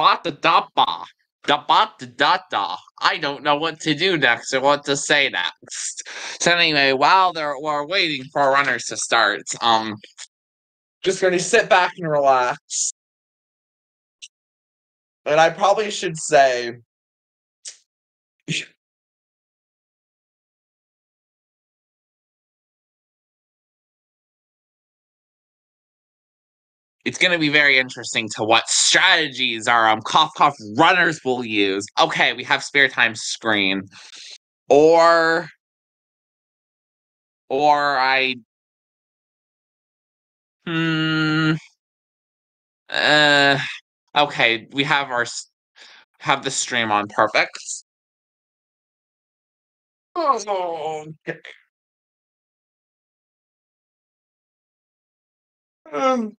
ba da da ba. Da da da da. I don't know what to do next or what to say next. So anyway, while they're we're waiting for runners to start, um just gonna sit back and relax. And I probably should say it's going to be very interesting to what strategies our um cough cough runners will use. Okay, we have spare time screen. Or or I hmm uh okay, we have our have the stream on perfect. Oh, okay. Um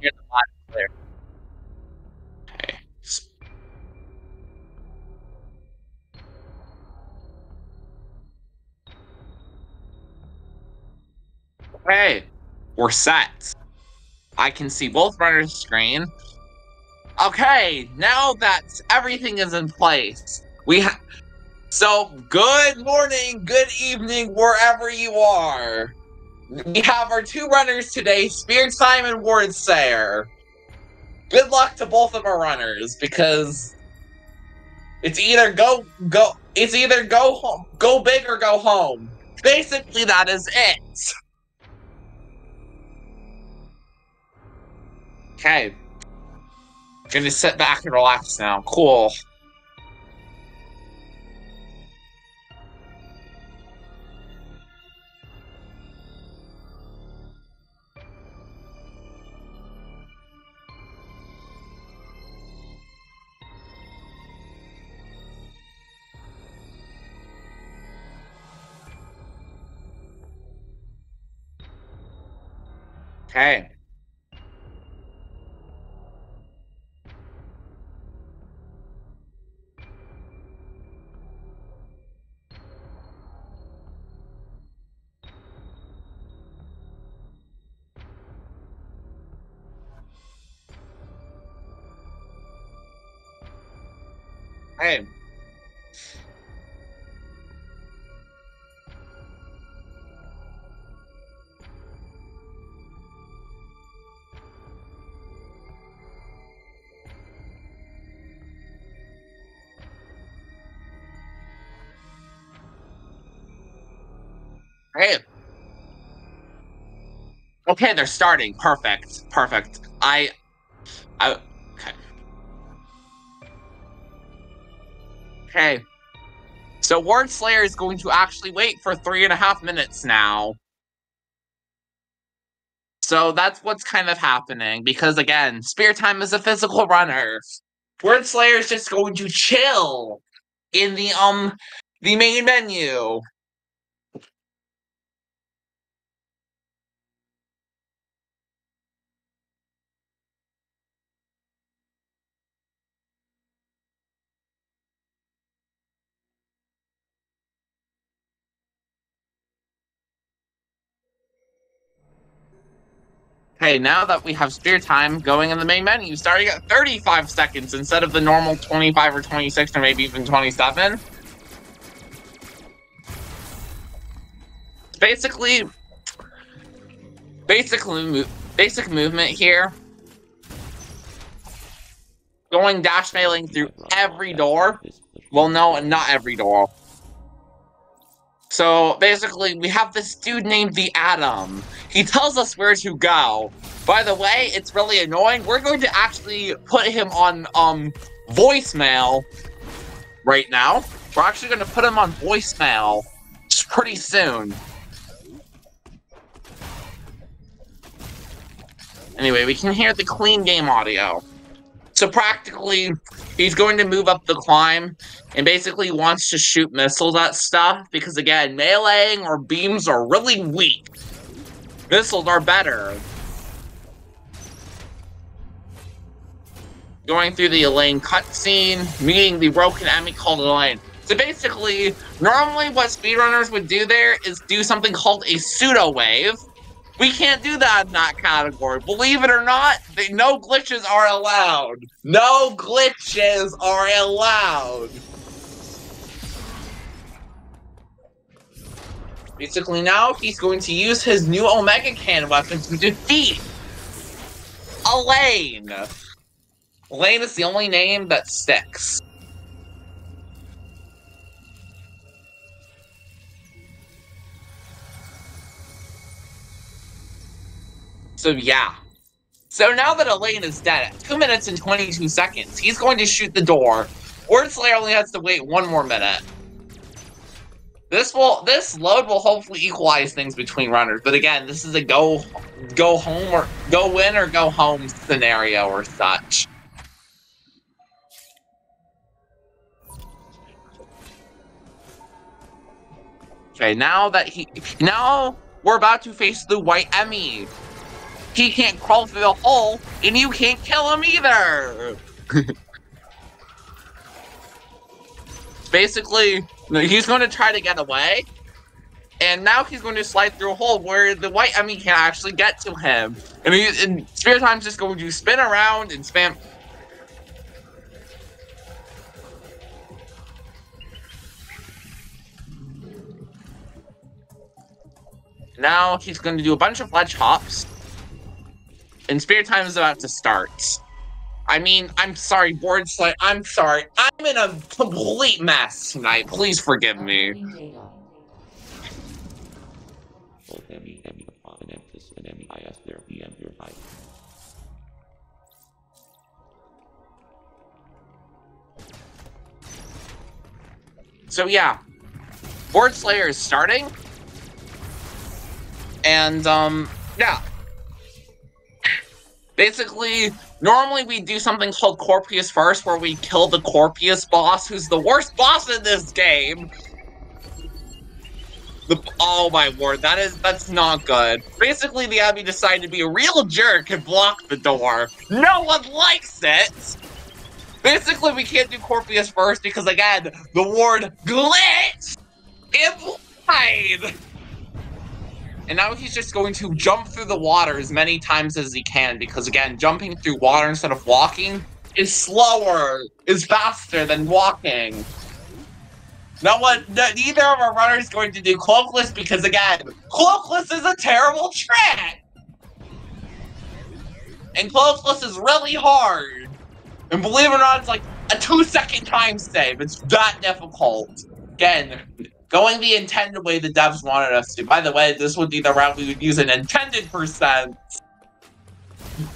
Hear the line clear. Okay. Okay, we're set. I can see both runners' screen. Okay, now that everything is in place, we have. So, good morning, good evening, wherever you are. We have our two runners today, Spirit Simon Ward Sayer. Good luck to both of our runners because it's either go go it's either go home go big or go home. Basically that is it. Okay. Gonna sit back and relax now. Cool. Okay. Hey. Okay, they're starting. Perfect. Perfect. I I okay. Okay. So Ward Slayer is going to actually wait for three and a half minutes now. So that's what's kind of happening because again, Spear Time is a physical runner. Word Slayer is just going to chill in the um the main menu. Okay, now that we have Spear Time going in the main menu, starting at 35 seconds instead of the normal 25 or 26 or maybe even 27. Basically, basically, basic movement here. Going dash meleeing through every door. Well, no, not every door. So basically, we have this dude named the Adam. He tells us where to go. By the way, it's really annoying. We're going to actually put him on um voicemail right now. We're actually going to put him on voicemail pretty soon. Anyway, we can hear the clean game audio. So practically, he's going to move up the climb and basically wants to shoot missiles at stuff because again, meleeing or beams are really weak. Missiles are better. Going through the Elaine cutscene, meeting the broken enemy called Elaine. So basically, normally what speedrunners would do there is do something called a pseudo wave. We can't do that in that category. Believe it or not, they, no glitches are allowed. No glitches are allowed. Basically now, he's going to use his new Omega Cannon weapon to defeat Elaine. Elaine is the only name that sticks. So yeah. So now that Elaine is dead at 2 minutes and 22 seconds, he's going to shoot the door. Word Slayer only has to wait one more minute. This will this load will hopefully equalize things between runners, but again, this is a go go home or go win or go home scenario or such. Okay, now that he now we're about to face the white EMMI. He can't crawl through the hole, and you can't kill him either! Basically, he's going to try to get away, and now he's going to slide through a hole where the white EMMI can't actually get to him. And, he, and Spirit Time's just going to spin around and spam... Now he's going to do a bunch of ledge hops and Spirit Time is about to start. I mean, I'm sorry, board. I'm sorry. I'm in a complete mess tonight. Please forgive me. So yeah, Board Slayer is starting, and um, yeah, Basically, normally we do something called Corpius first, where we kill the Corpius boss, who's the worst boss in this game. The, oh my word, that is that's not good. Basically, the Abbey decided to be a real jerk and block the door. No one likes it! Basically, we can't do Corpius first because, again, the word glitch implied! And now he's just going to jump through the water as many times as he can because, again, jumping through water instead of walking is slower, is faster than walking. No one, neither of our runners is going to do Cloakless because, again, Cloakless is a terrible trick! And Cloakless is really hard. And believe it or not, it's like a two second time save. It's that difficult. Again, going the intended way the devs wanted us to. By the way, this would be the route we would use an intended percent.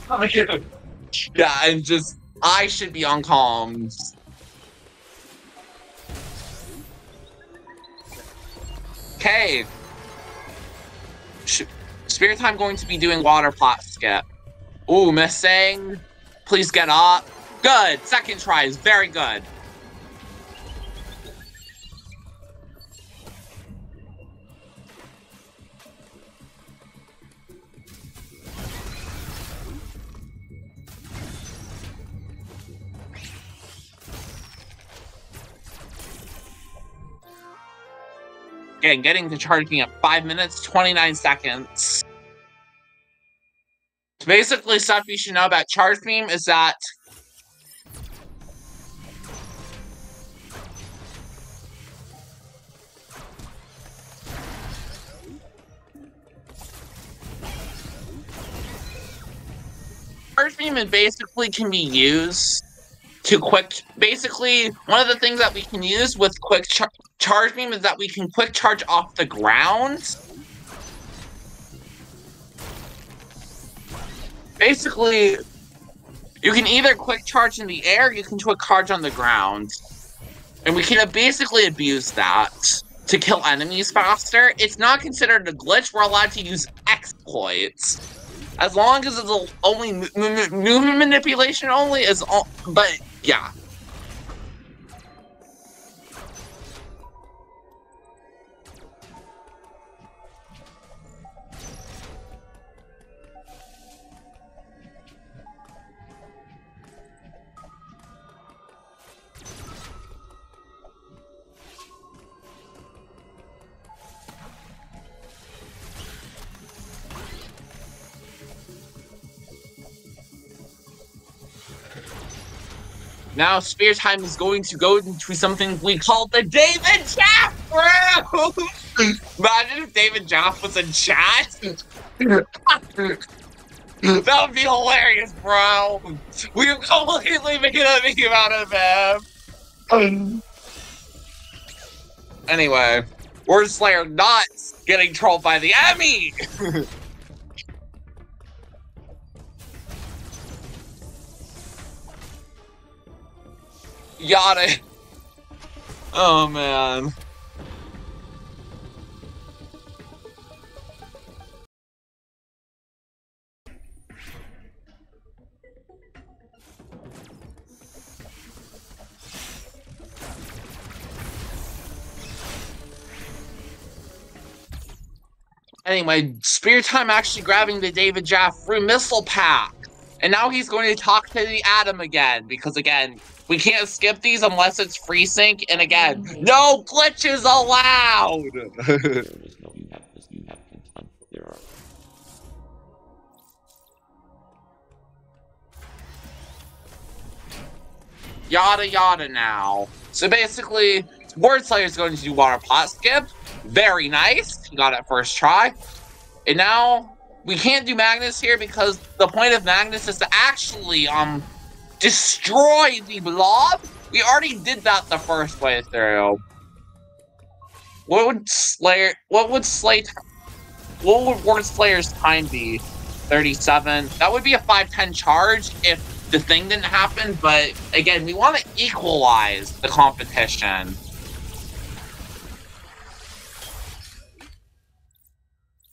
yeah, and just, I should be on comms. Okay. Spirit Time going to be doing water plot skip. Ooh, missing. Please get up. Good. Second try is very good. Again, getting to charging at 5 minutes, 29 seconds. Basically, stuff you should know about Charge Beam is that Charge Beam basically can be used to quick basically one of the things that we can use with quick char charge beam is that we can quick charge off the ground. Basically you can either quick charge in the air you can quick charge on the ground. And we can basically abuse that to kill enemies faster. It's not considered a glitch. We're allowed to use exploits. As long as it's only movement manipulation only is all but yeah. Now Spear Time is going to go into something we call the David Jaff room! Imagine if David Jaff was in chat. that would be hilarious, bro. We are completely making a meme out of him. anyway, Word Slayer not getting trolled by the EMMI. Yada. Oh man. Anyway, Spear Time actually grabbing the David Jaffrey missile pack. And now he's going to talk to the Adam again, because again, we can't skip these unless it's free sync, and again, no glitches allowed! yada yada now. So basically, Word Slayer is going to do water pot skip. Very nice. He got it first try. And now we can't do Magnus here because the point of Magnus is to actually um destroy the blob. We already did that the first way through. What would Slayer? What would Slay? What would Word Slayer's time be? 37. That would be a 510 charge if the thing didn't happen. But again, we want to equalize the competition.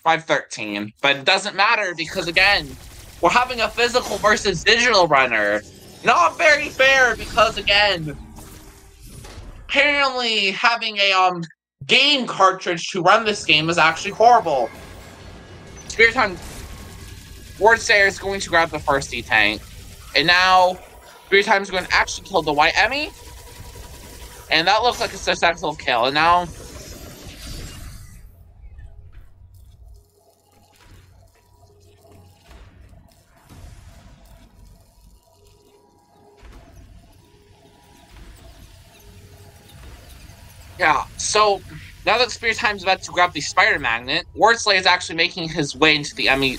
513. But it doesn't matter because, again, we're having a physical versus digital runner. Not very fair because, again, apparently having a um game cartridge to run this game is actually horrible. Spirit Time Word Slayer is going to grab the first D tank. And now Spirit Time is going to actually kill the White EMMI. And that looks like a successful kill. And now Yeah, so now that Spirit Time's about to grab the Spider Magnet, Wordslay is actually making his way into the EMMI.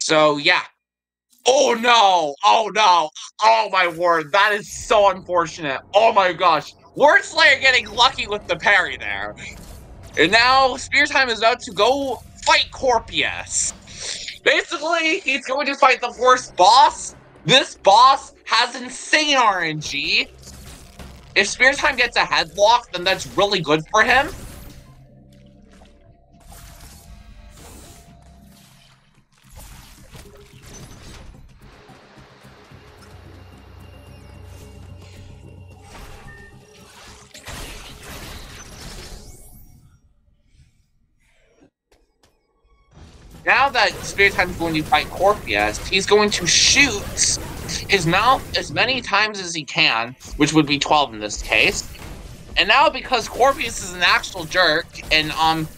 So, yeah. Oh no! Oh no! Oh my word, that is so unfortunate. Oh my gosh. Wordslayer getting lucky with the parry there. And now Spear Time is about to go fight Corpius. Basically, he's going to fight the worst boss. This boss has insane RNG. If Spear Time gets a headlock, then that's really good for him. Now that Spirit Time is going to fight Corpius, he's going to shoot his mouth as many times as he can, which would be 12 in this case. And now because Corpius is an actual jerk, and um,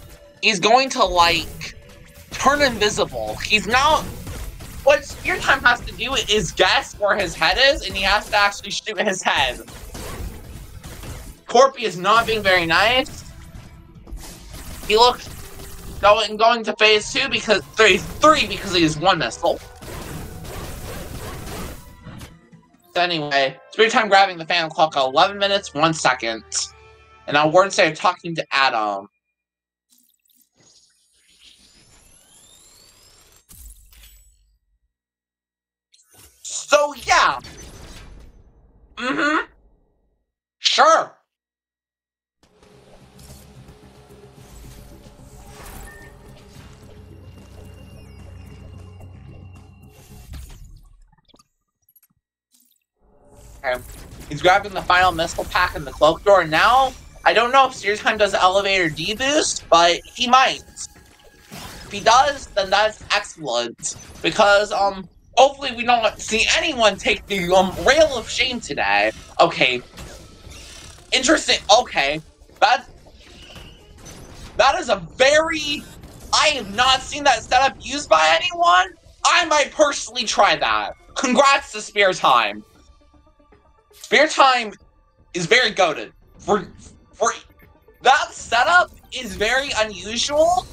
he's going to like turn invisible. He's now what Spirit Time has to do is guess where his head is, and he has to actually shoot his head. Corpy not being very nice. He looks going going to phase two because three three because he has one missile. So anyway, Spirit Time grabbing the fan clock at 11 minutes, 1 second. And now Wednesday talking to Adam. So yeah. Mm-hmm. Sure. He's grabbing the final missile pack in the cloak door. Now, I don't know if Sears Time does elevator D boost, but he might. If he does, then that's excellent. Because, um, hopefully we don't see anyone take the um, rail of shame today. Okay. Interesting. Okay. That, that is a very I have not seen that setup used by anyone. I might personally try that. Congrats to Spear Time. Spear Time is very goaded. For for that setup is very unusual.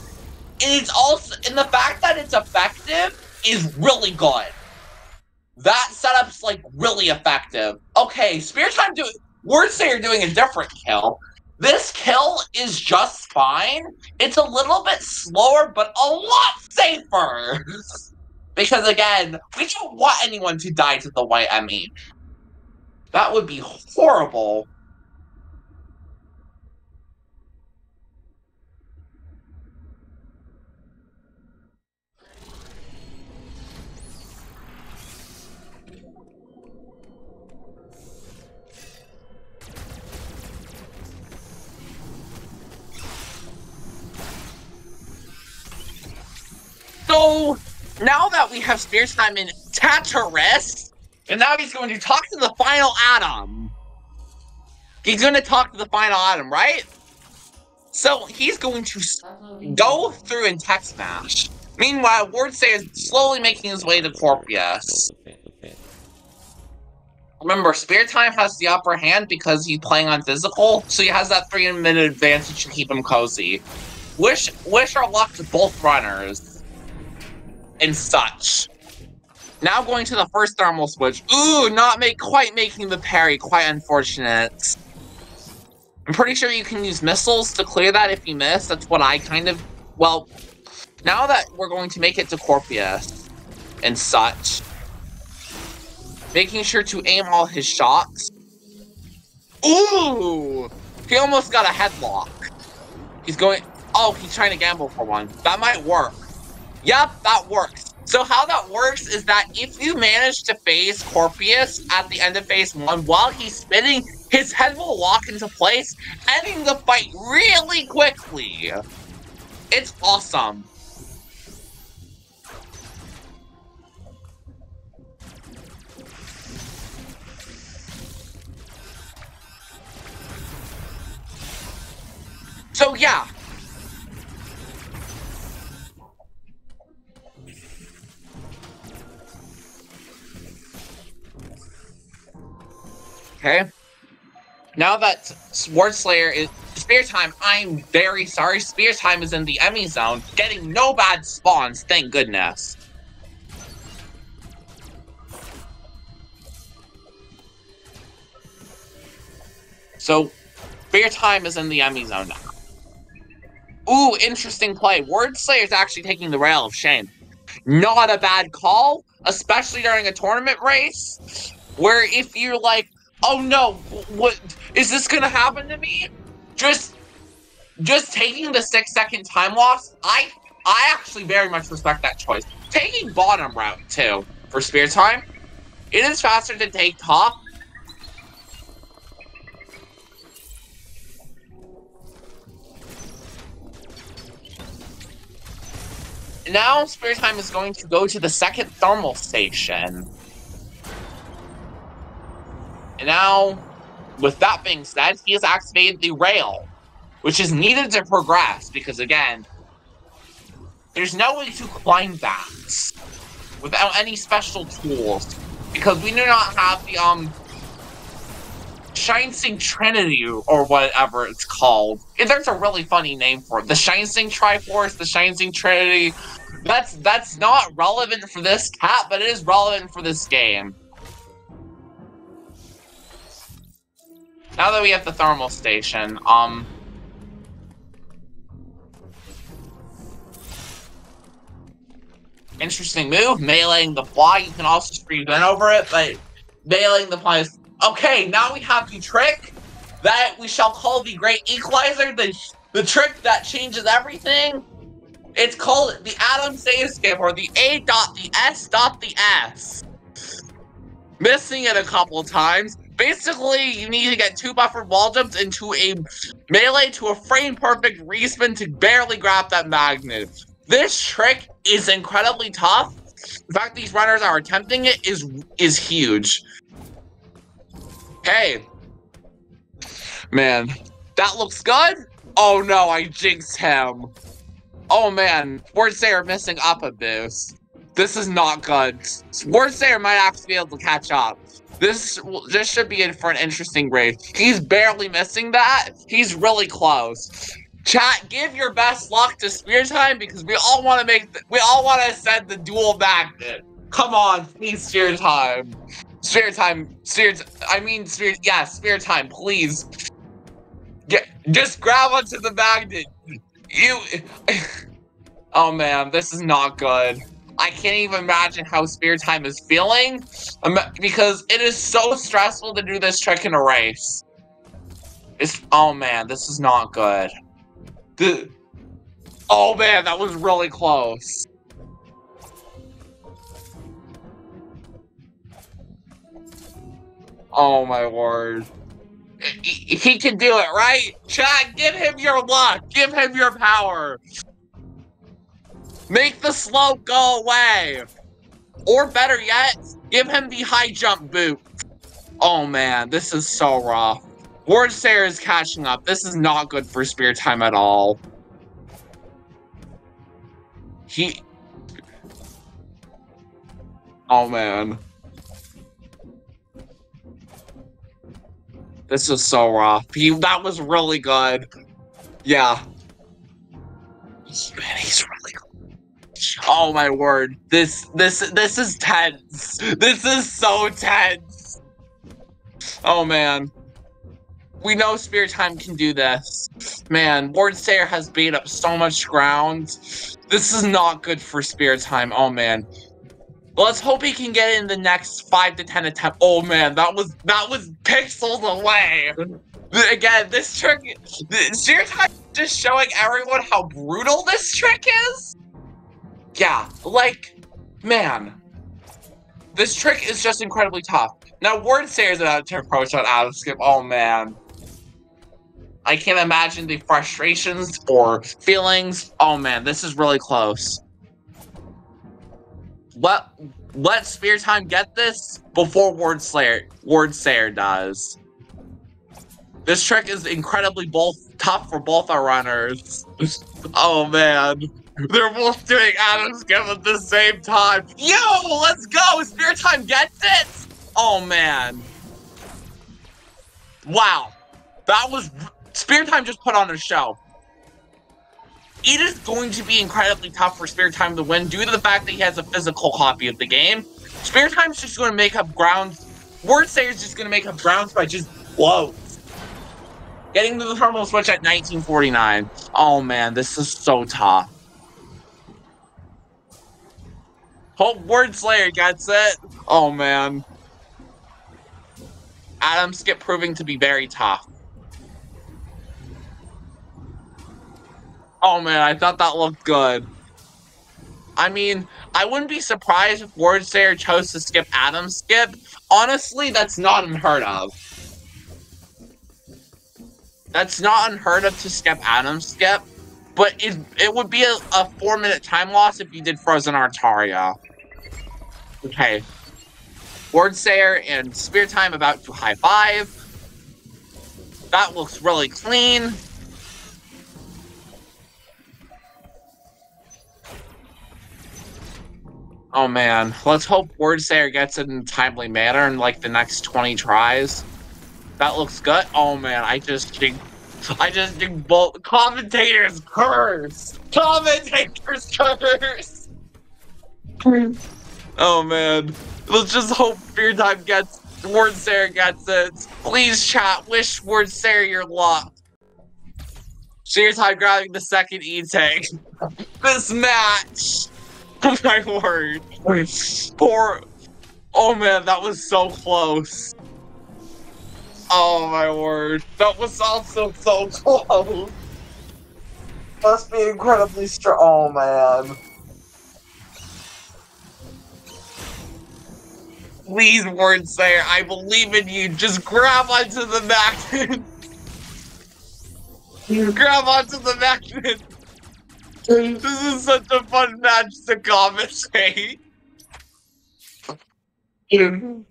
And it's also and the fact that it's effective is really good. That setup's like really effective. Okay, Spear Time doing Word say you're doing a different kill. This kill is just fine. It's a little bit slower, but a lot safer. because again, we don't want anyone to die to the white EMMI. That would be horrible. So now that we have Spear Time in Cataris, and now he's going to talk to the final Adam. He's going to talk to the final Adam, right? So he's going to go through and tech smash. Meanwhile, Wordstay is slowly making his way to Corpius. Remember, Spear Time has the upper hand because he's playing on physical, so he has that three minute advantage to keep him cozy. Wish wish our luck to both runners and such. Now going to the first thermal switch. Ooh, not make quite making the parry. Quite unfortunate. I'm pretty sure you can use missiles to clear that if you miss. That's what I kind of... Well, now that we're going to make it to Corpius and such, making sure to aim all his shots. Ooh! He almost got a headlock. He's going... Oh, he's trying to gamble for one. That might work. Yep, that works. So how that works is that if you manage to phase Corpius at the end of phase one while he's spinning, his head will lock into place, ending the fight really quickly. It's awesome. So yeah, Okay? Now that Sword Slayer is Spear Time, I'm very sorry. Spear Time is in the EMMI zone, getting no bad spawns, thank goodness. So, Spear Time is in the EMMI zone now. Ooh, interesting play. Word Slayer is actually taking the rail of shame. Not a bad call, especially during a tournament race, where if you're like, oh no, what is this gonna happen to me? Just, just taking the six second time loss. I, I actually very much respect that choice. Taking bottom route too for spear time. It is faster to take top. Now, Spear Time is going to go to the second thermal station. And now, with that being said, he has activated the rail, which is needed to progress because, again, there's no way to climb that without any special tools because we do not have the, um, Shinesing Trinity or whatever it's called. There's a really funny name for it. The Shinesing Triforce, the Shinesing Trinity. That's that's not relevant for this cat, but it is relevant for this game. Now that we have the thermal station, um... Interesting move, meleeing the fly. You can also scream in over it, but meleeing the fly is... Okay, now we have the trick that we shall call the Great Equalizer, the, the trick that changes everything. It's called the Adam Save Skip, or the A dot the S dot the S. Missing it a couple times, Basically, you need to get two buffered wall jumps into a melee to a frame perfect respin to barely grab that magnet. This trick is incredibly tough. The fact these runners are attempting it is is huge. Hey. Man, that looks good? Oh no, I jinxed him. Oh man, Wordsayer missing up a boost. This is not good. Wordsayer might actually be able to catch up. This this should be in for an interesting race. He's barely missing that. He's really close. Chat, give your best luck to Spear Time because we all want to make we all want to send the dual magnet. Come on, please, Spear Time. Spear Time, Spear. I mean, Spear. Yeah, Spear Time, please. Get just grab onto the magnet. You. oh man, this is not good. I can't even imagine how Spear Time is feeling because it is so stressful to do this trick in a race. It's oh man, this is not good. The oh man, that was really close. Oh my word. He, he can do it, right? Chad, give him your luck. Give him your power. Make the slope go away. Or better yet, give him the high jump boot. Oh man, this is so rough. Wordsayer is catching up. This is not good for Spear Time at all. He... Oh man. This is so rough. He, that was really good. Yeah. Man, he's Oh my word. This this this is tense. This is so tense. Oh man. We know Spear Time can do this. Man, Wordsayer has beat up so much ground. This is not good for Spear Time. Oh man. Let's hope he can get in the next five to ten attempt. Oh man, that was that was pixels away. Again, this trick, Spear Time just showing everyone how brutal this trick is. Yeah, like, man, this trick is just incredibly tough. Now, Wordsayer is about to approach on Adam Skip. Oh man, I can't imagine the frustrations or feelings. Oh man, this is really close. Let let Spear Time get this before Word Slayer Wordsayer does. This trick is incredibly both tough for both our runners. oh man. They're both doing Adam's Skip at the same time. Yo, let's go! Spear Time gets it! Oh man. Wow. That was Spear Time just put on a show. It is going to be incredibly tough for Spear Time to win due to the fact that he has a physical copy of the game. Spear Time's just going to make up ground. Wordsayer's just going to make up grounds by just blows. Getting to the terminal switch at 1949. Oh man, this is so tough. Hope Word Slayer gets it. Oh man. Adam Skip proving to be very tough. Oh man, I thought that looked good. I mean, I wouldn't be surprised if Wordsayer chose to skip Adam Skip. Honestly, that's not unheard of. That's not unheard of to skip Adam Skip, but it, it would be a, a four minute time loss if you did Frozen Artaria. Okay. Wordsayer and Spear Time about to high five. That looks really clean. Oh man, let's hope Wordsayer gets it in a timely manner in like the next 20 tries. That looks good. Oh man, I just think I just think both commentators curse. Commentators curse. oh man, let's just hope Fear Time gets Wordsayer gets it. Please chat, wish Wordsayer your luck. Fear Time grabbing the second E-tank. this match. Oh my word. Poor. Oh man, that was so close. Oh my word. That was also so close. Must be incredibly strong. Oh man. Please, Wordsayer, I believe in you. Just grab onto the magnet. grab onto the magnet. This is such a fun match to commentate.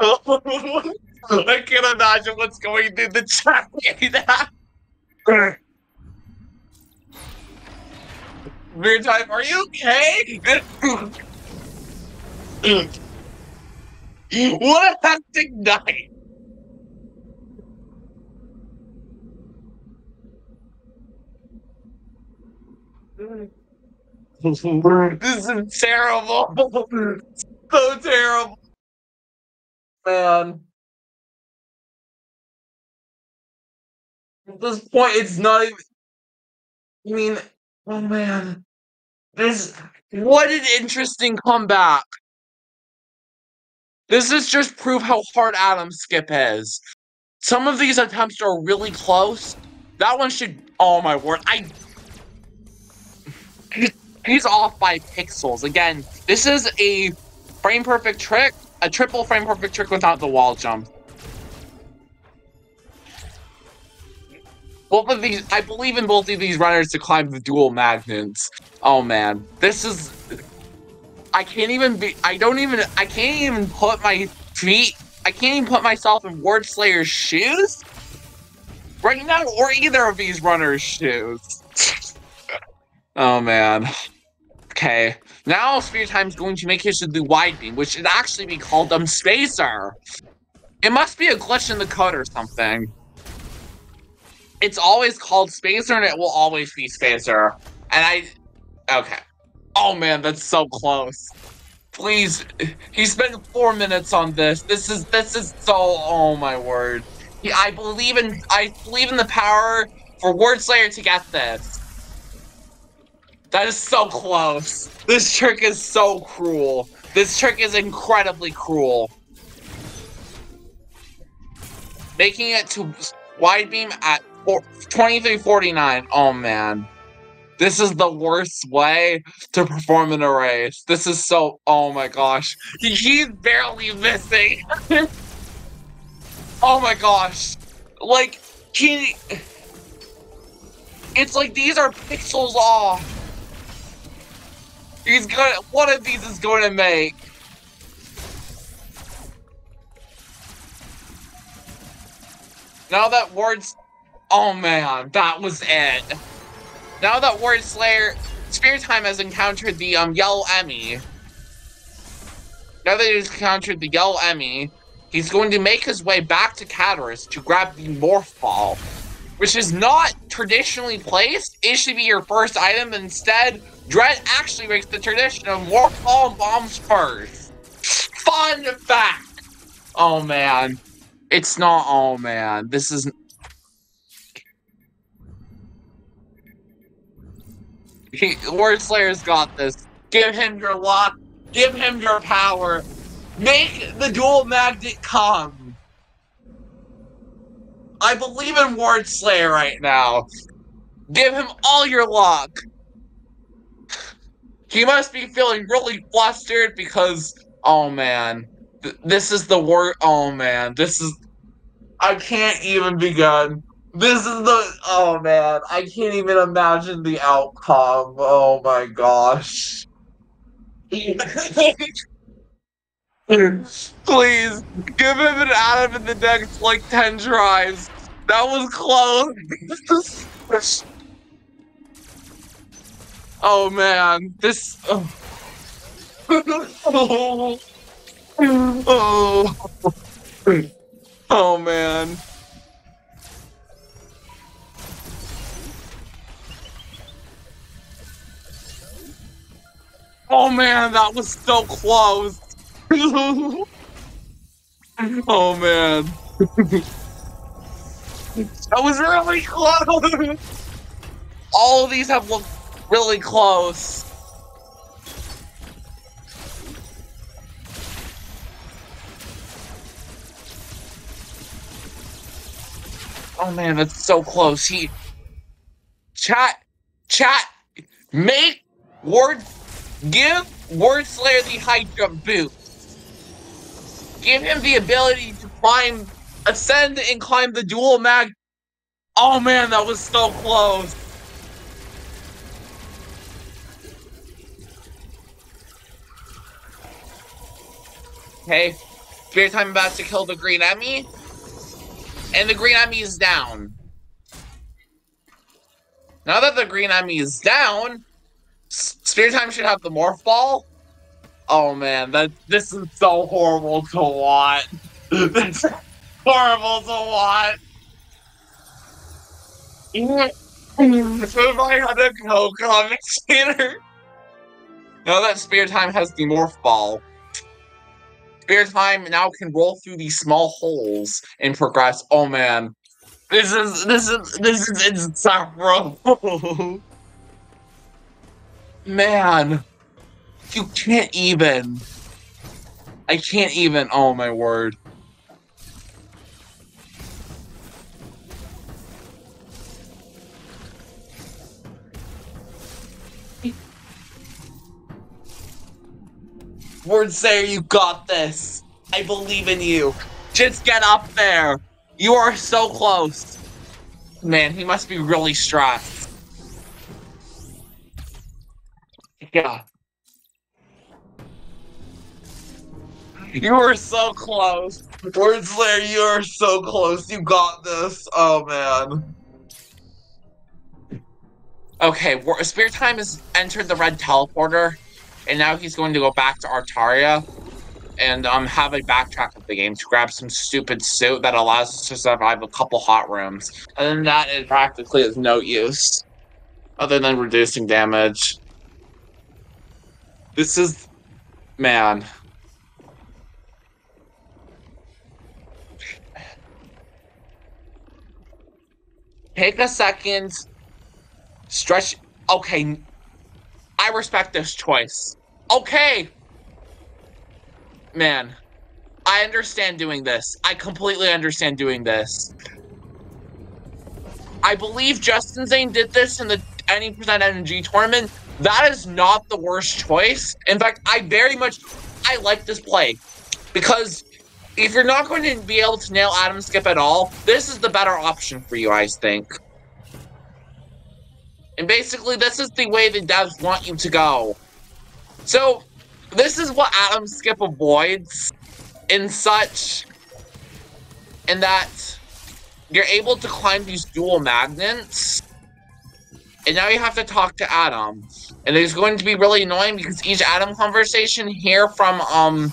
I can't imagine what's going through the chat right now. Weird type, are you okay? what a hectic night! this is terrible. so terrible. Man. At this point, it's not even. I mean, oh man. This. What an interesting comeback. This is just proof how hard Adam Skip is. Some of these attempts are really close. That one should. Oh my word. I he's off by pixels. Again, this is a frame perfect trick, a triple frame perfect trick without the wall jump. Both of these, I believe in both of these runners to climb the dual magnets. Oh man, this is, I can't even be, I don't even, I can't even put my feet, I can't even put myself in Ward Slayer's shoes right now, or either of these runners' shoes. Oh man. Okay. Now Spear Time's going to make use of the wide beam, which should actually be called um Spazer. It must be a glitch in the code or something. It's always called Spazer and it will always be Spazer. And I okay. Oh man, that's so close. Please he spent four minutes on this. This is this is so oh my word. I believe in I believe in the power for Word Slayer to get this. That is so close. This trick is so cruel. This trick is incredibly cruel. Making it to wide beam at 2349. Oh man. This is the worst way to perform in a race. This is so. Oh my gosh. he's barely missing. oh my gosh. Like, he. It's like these are pixels off. He's gonna. One of these is going to make. Now that Ward's. Oh man, that was it. Now that Ward Slayer. Spear Time has encountered the um Yellow EMMI. Now that he's encountered the Yellow EMMI, he's going to make his way back to Cataris to grab the Morph Ball, which is not traditionally placed. It should be your first item. Instead, Dread actually makes the tradition of Morph Ball and Bombs first. Fun fact! Oh man. It's not, oh man. This is... He, Word Slayer's got this. Give him your luck. Give him your power. Make the dual magnet come. I believe in Ward Slayer right now. Give him all your luck. He must be feeling really flustered because, oh man, th this is the worst. Oh man, this is. I can't even begin. This is the. Oh man, I can't even imagine the outcome. Oh my gosh. Please, give him an Adam in the next like 10 tries. That was close. Oh man, this. Oh. oh. oh man. Oh man, that was so close. oh man. that was really close. All of these have looked really close. Oh man, that's so close. He chat chat make word give Word Slayer the high jump boost. Give him the ability to climb ascend and climb the dual mag. Oh man, that was so close. Okay. Spirit Time about to kill the green EMMI. And the green EMMI is down. Now that the green EMMI is down, Spirit Time should have the Morph Ball. Oh man, that this is so horrible to watch. this is horrible to watch. If I had a comic commentator. Now that Spirit Time has the Morph Ball, Spirit Time now can roll through these small holes and progress. Oh man, this is this is this is insufferable. Man, you can't even. I can't even. Oh my word. Wordsayer, you got this. I believe in you. Just get up there. You are so close. Man, he must be really stressed. Yeah. You were so close. Word Slayer, you are so close. You got this. Oh, man. Okay, speertime has entered the red teleporter, and now he's going to go back to Artaria and um, have a backtrack of the game to grab some stupid suit that allows us to survive a couple hot rooms. And then that is practically is no use, other than reducing damage. This is... man. Take a second. Stretch... Okay. I respect this choice. Okay! Man. I understand doing this. I completely understand doing this. I believe Justin Zane did this in the Any Percent Energy tournament. That is not the worst choice. In fact, I very much I like this play because if you're not going to be able to nail Adam Skip at all, this is the better option for you, I think. And basically, this is the way the devs want you to go. So, this is what Adam Skip avoids in such, in that you're able to climb these dual magnets, and now you have to talk to Adam. And it's going to be really annoying because each Adam conversation here from, um,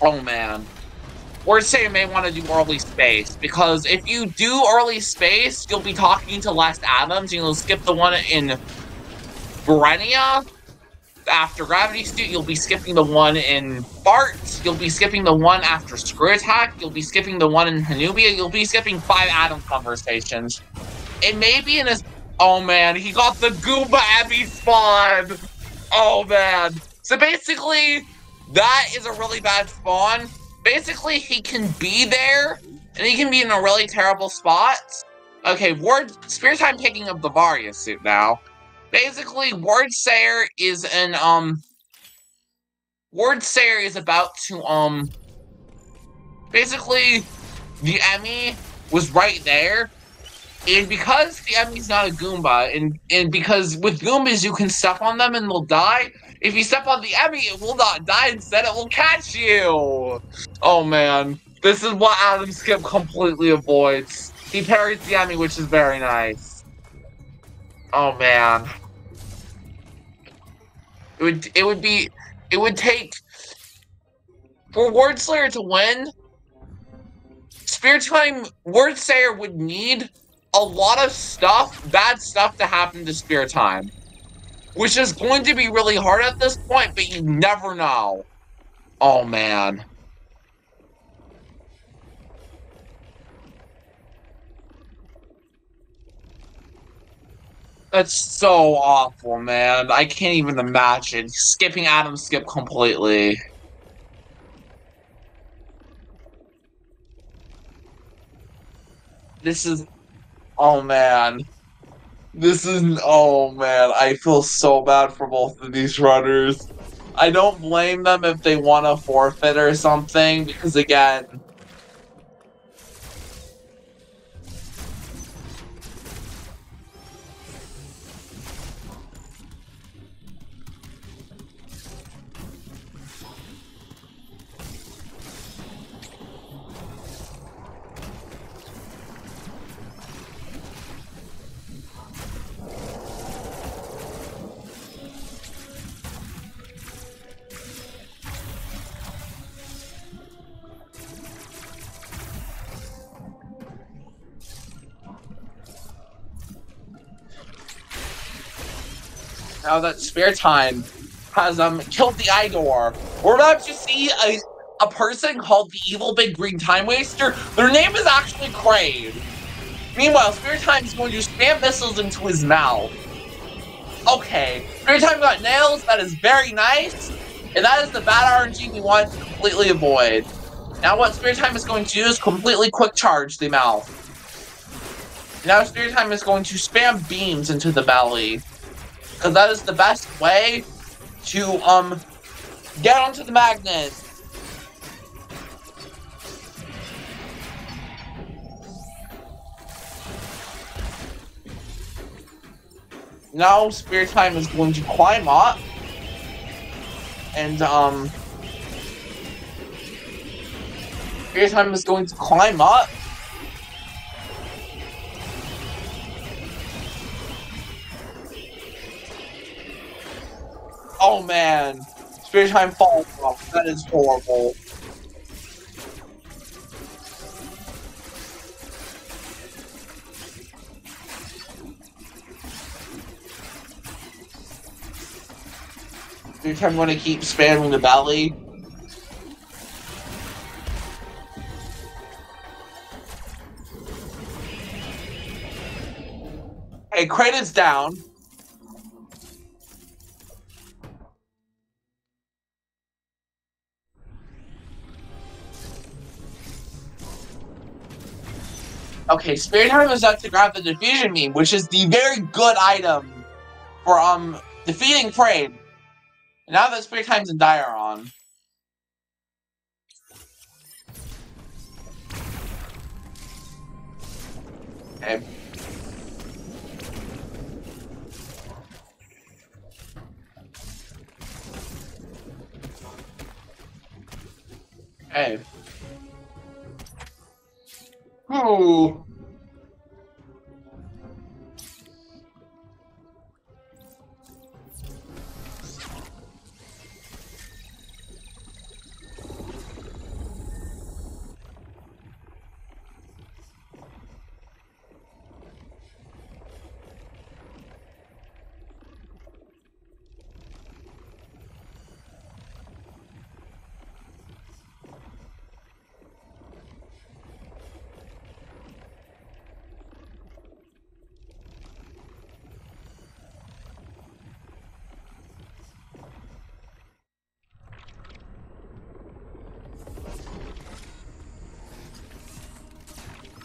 oh man. Or say you may want to do early space, because if you do early space, you'll be talking to less Adams, and you'll skip the one in Burenia. After Gravity Suit, you'll be skipping the one in Bart, you'll be skipping the one after Screw Attack, you'll be skipping the one in Hanubia, you'll be skipping five Adam conversations. It may be in a Oh man, he got the Goomba Abby spawn! Oh man. So basically, that is a really bad spawn. Basically, he can be there, and he can be in a really terrible spot. Okay, Ward Spirit Time picking up the Varia suit now. Basically, Wordsayer is an um Wordsayer is about to um basically the EMMI was right there and because the EMMI's not a Goomba, and, and because with Goombas you can step on them and they'll die, if you step on the EMMI, it will not die, instead it will catch you! Oh man, this is what Adam Skip completely avoids. He parries the EMMI, which is very nice. Oh man. It would, it would be, it would take, for Word Slayer to win, Spirit Time, Word Slayer would need a lot of stuff, bad stuff to happen to Spirit Time. Which is going to be really hard at this point, but you never know. Oh, man. That's so awful, man. I can't even imagine. Skipping Adam Skip completely. This is Oh man. This is oh man, I feel so bad for both of these runners. I don't blame them if they want to forfeit or something because again, now that Spare Time has um killed the Igor, we're about to see a, a person called the Evil Big Green Time Waster. Their name is actually Kraid. Meanwhile, Spare Time is going to spam missiles into his mouth. Okay, Spare Time got nails, that is very nice. And that is the bad RNG we want to completely avoid. Now what Spare Time is going to do is completely quick charge the mouth. Now Spare Time is going to spam beams into the belly. Because that is the best way to, um, get onto the magnet. Now Spare Time is going to climb up. And, um... Spare Time is going to climb up. Oh man, Spare Time falls off. That is horrible. Spare Time want to keep spamming the belly. Hey, credits down. Okay, Spare Time is up to grab the diffusion meme, which is the very good item for um defeating Frame. Now that Spare Time's in Dairon. Okay. Okay. Oh.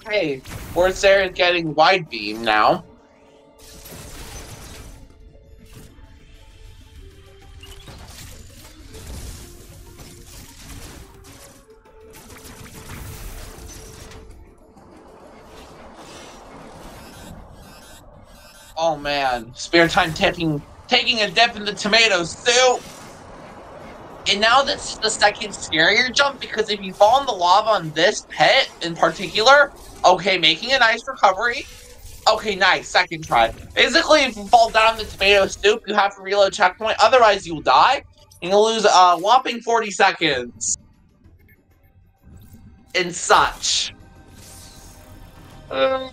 Hey, Corsair is getting wide beam now. Oh man, spare time taking taking a dip in the tomato soup. And now that's the second scarier jump because if you fall in the lava on this pit in particular, Okay, making a nice recovery. Okay, nice. Second try. Basically, if you fall down the tomato soup, you have to reload checkpoint. Otherwise, you'll die. And you'll lose a whopping 40 seconds. And such. Uh,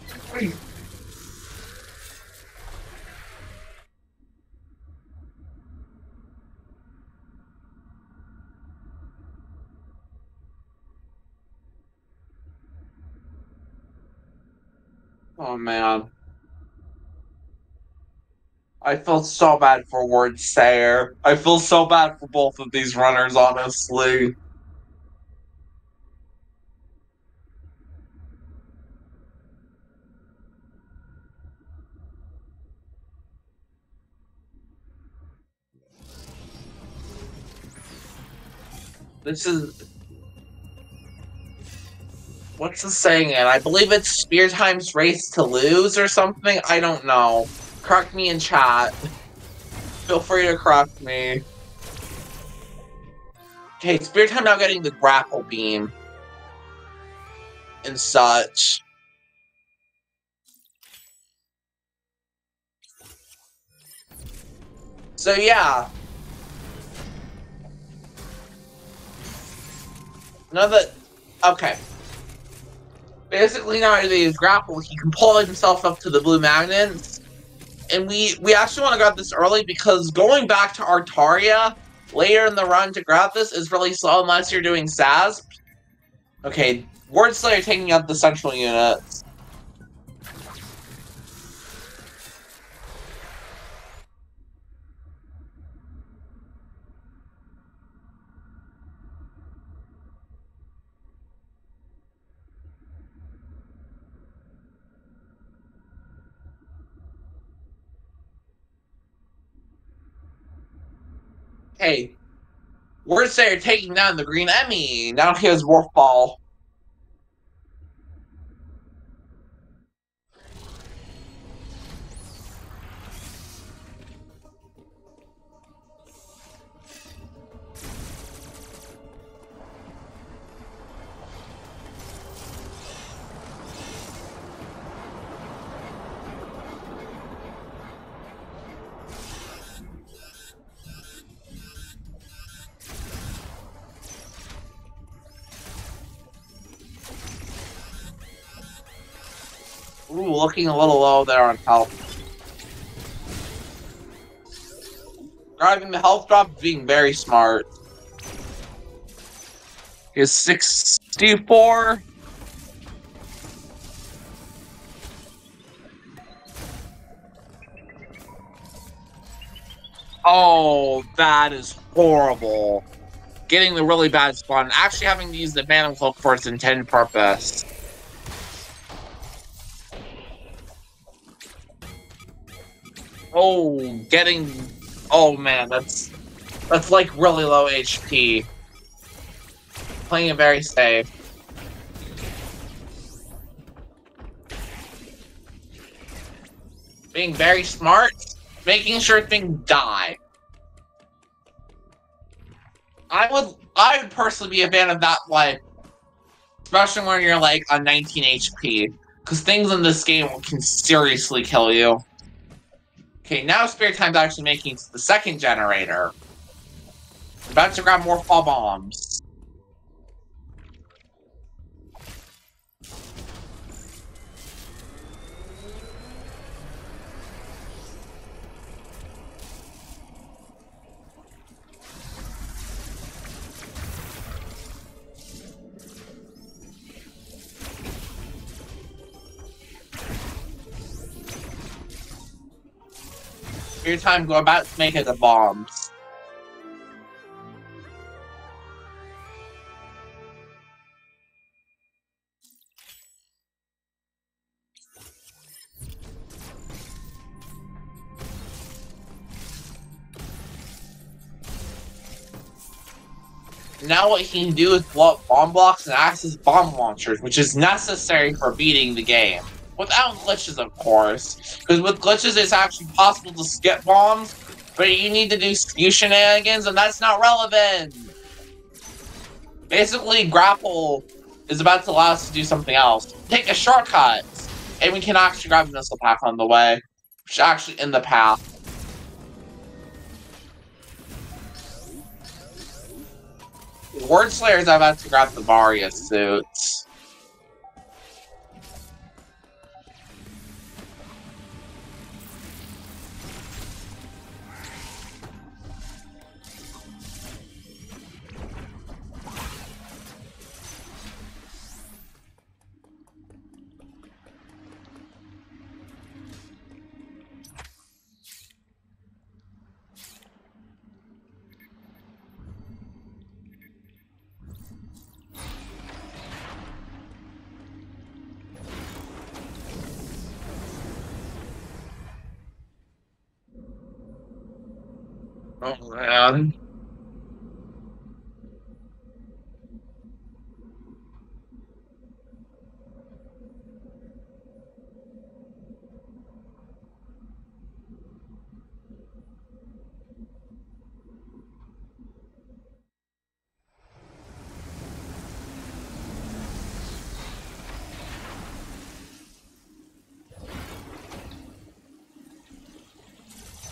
Oh man. I feel so bad for Wordsayer. I feel so bad for both of these runners, honestly. This is what's the saying? And I believe it's speertime's race to lose or something. I don't know. Correct me in chat. Feel free to correct me. Okay, speertime now getting the grapple beam. And such. So yeah. That okay. Basically, now that he's grappled, he can pull himself up to the blue magnets and we we actually want to grab this early because going back to Artaria later in the run to grab this is really slow unless you're doing SAS. Okay, Ward Slayer taking out the central units. Hey, Word Slayer taking down the Green EMMI. Now he has Ooh, looking a little low there on health. Driving the health drop, being very smart. Is 64. Oh, that is horrible. Getting the really bad spawn. Actually having to use the Phantom Cloak for its intended purpose. Oh, getting... Oh man, that's... That's like really low HP. Playing it very safe. Being very smart, making sure things die. I would I would personally be a fan of that play. Especially when you're like on 19 HP. Because things in this game can seriously kill you. Okay, now Spirit Time's actually making the second generator. About to grab more fall bombs. Your time go about to make it the bombs. Now what he can do is blow up bomb blocks and access bomb launchers, which is necessary for beating the game. Without glitches, of course. Because with glitches, it's actually possible to skip bombs, but you need to do skew shenanigans, and that's not relevant! Basically, grapple is about to allow us to do something else. Take a shortcut! And we can actually grab the missile pack on the way. Which is actually in the path. Word Slayer's about to grab the Varia suits. Oh.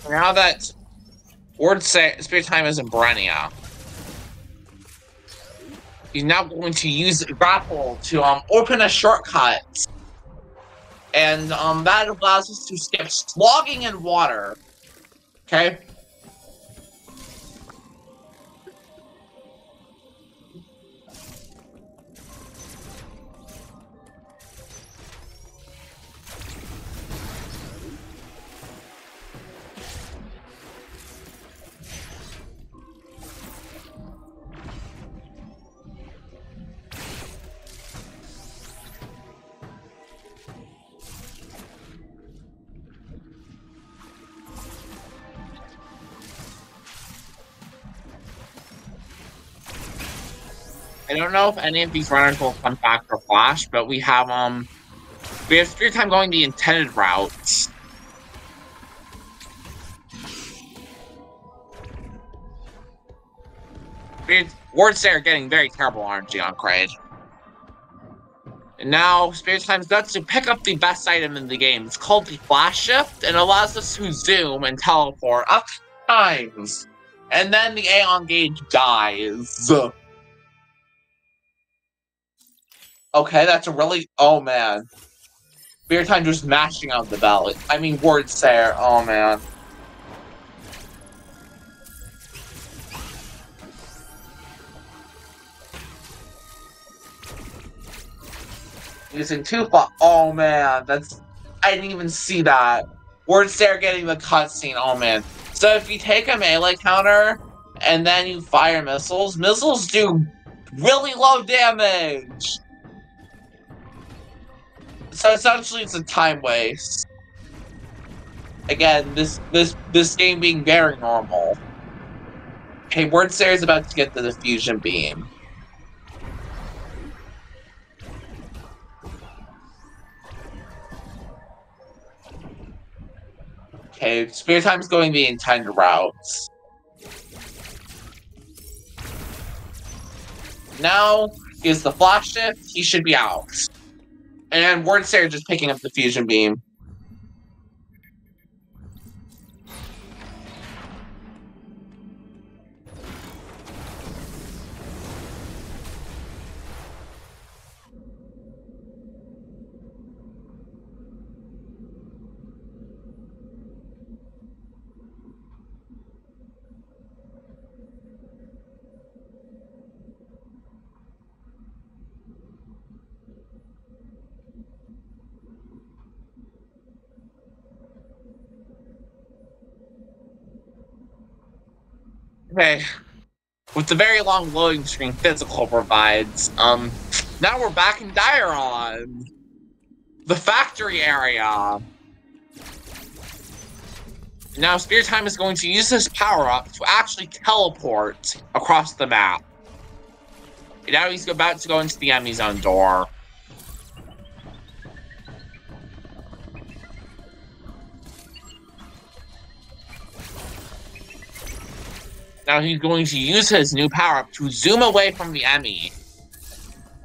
Now that Word say Spirit Time is in Burenia. He's now going to use grapple to um open a shortcut. And um, that allows us to skip slogging in water. Okay? Don't know if any of these runners will come back for Flash, but we have um we have Spirit Time going the intended route. Wards there are getting very terrible RNG on Kraid. And now Spirit Time's got to pick up the best item in the game. It's called the Flash Shift and allows us to zoom and teleport up times. And then the Aeon Gauge dies. Okay, that's a really. Oh man. Spirit Time just mashing out the ballot. I mean, words there. Oh man. Using two Oh man, that's. I didn't even see that. Words there getting the cutscene. Oh man. So if you take a melee counter and then you fire missiles, missiles do really low damage. So essentially, it's a time waste. Again, this this this game being very normal. Okay, Wordsayer is about to get the diffusion beam. Okay, Spirit Time's going the intended routes. Now is the flash shift. He should be out. And Wordsayer just picking up the fusion beam. Okay. With the very long loading screen physical provides, um, now we're back in Dairon. The factory area. Now speertime is going to use this power-up to actually teleport across the map. now he's about to go into the EMMI zone door. Now he's going to use his new power-up to zoom away from the EMMI.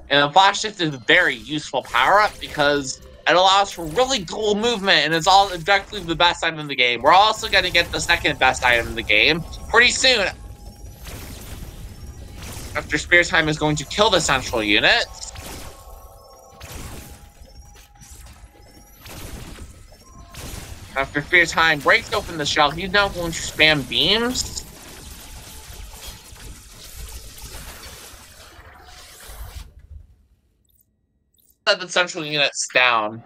And the Flash Shift is a very useful power-up because it allows for really cool movement and it's all objectively the best item in the game. We're also going to get the second best item in the game pretty soon. After Spirit Time is going to kill the central unit. After Spirit Time breaks open the shell, he's now going to spam beams. The central units down.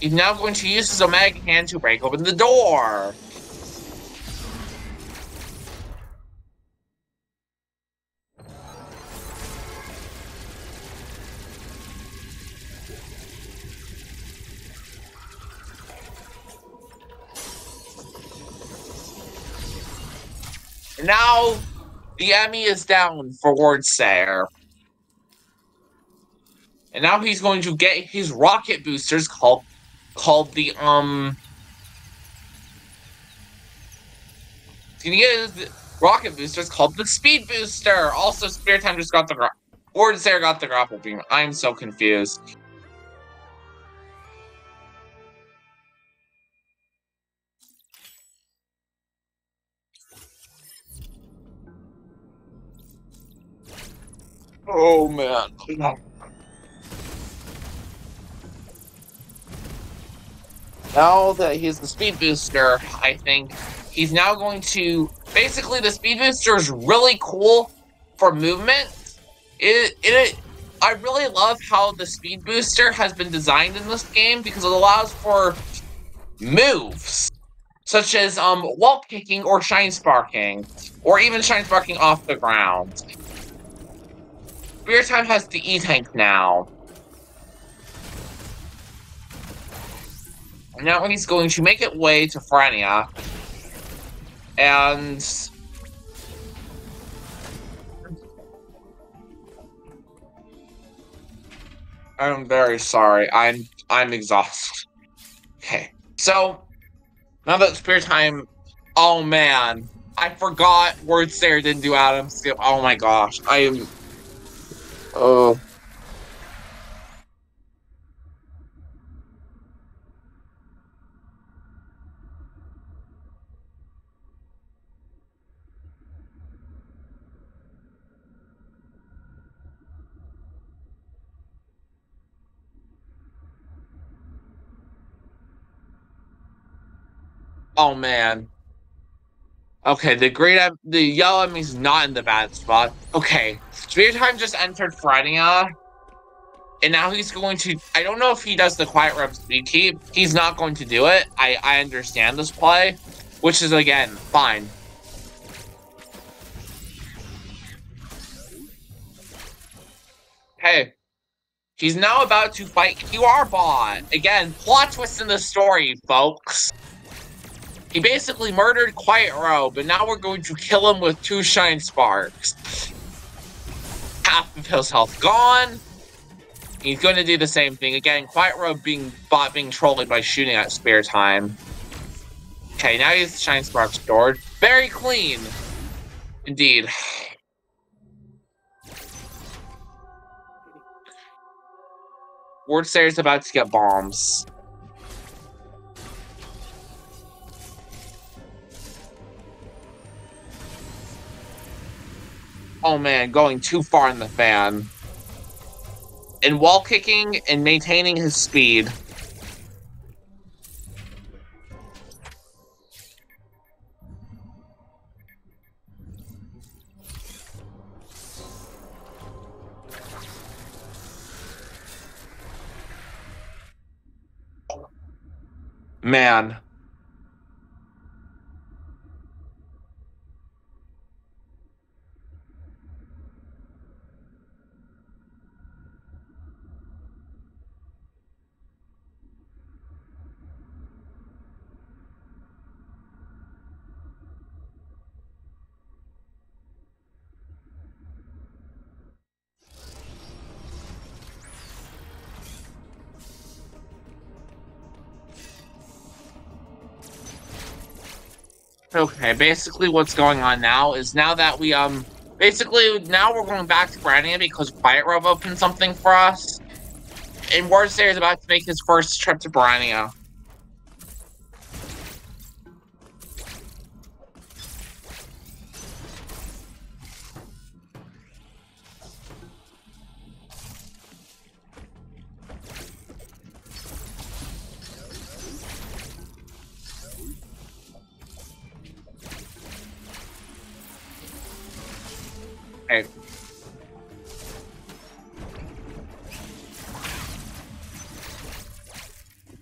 He's now going to use his Omega hand to break open the door. Now the EMMI is down for Wordsayer. And now he's going to get his rocket boosters called called the um He's gonna get his rocket boosters called the speed booster. Also, Spirit Time just got the or Sarah got the grapple beam. I'm so confused. Oh man. Now that he's the speed booster, I think he's now going to basically the speed booster is really cool for movement. It it I really love how the speed booster has been designed in this game because it allows for moves such as um wall kicking or shine sparking, or even shine sparking off the ground. Spiritomb has the E-Tank now. Now he's going to make it way to Ferenia. And... I'm very sorry. I'm I'm exhausted. Okay. So, now that spare time Oh, man. I forgot Word Slayer didn't do Adam Skip. Oh, my gosh. I am... Oh... Oh man. Okay, the great the yellow enemy's not in the bad spot. Okay, Spiritomb just entered Ferenia. And now he's going to I don't know if he does the quiet rub speed keep. He's not going to do it. I, I understand this play. Which is again, fine. Hey. He's now about to fight QR Bot. Again, plot twist in the story, folks. He basically murdered Quiet Robe, but now we're going to kill him with two Shine Sparks. Half of his health gone. He's going to do the same thing again. Quiet Robe being bot being trolled by shooting at Spare Time. Okay, now he's Shine Spark stored. Very clean. Indeed. Word is about to get bombs. Oh man, going too far in the fan. And wall kicking and maintaining his speed. Man. Okay, basically what's going on now is now that we, um, basically now we're going back to Grania because Quiet Robe opened something for us. And Word is about to make his first trip to Burenia.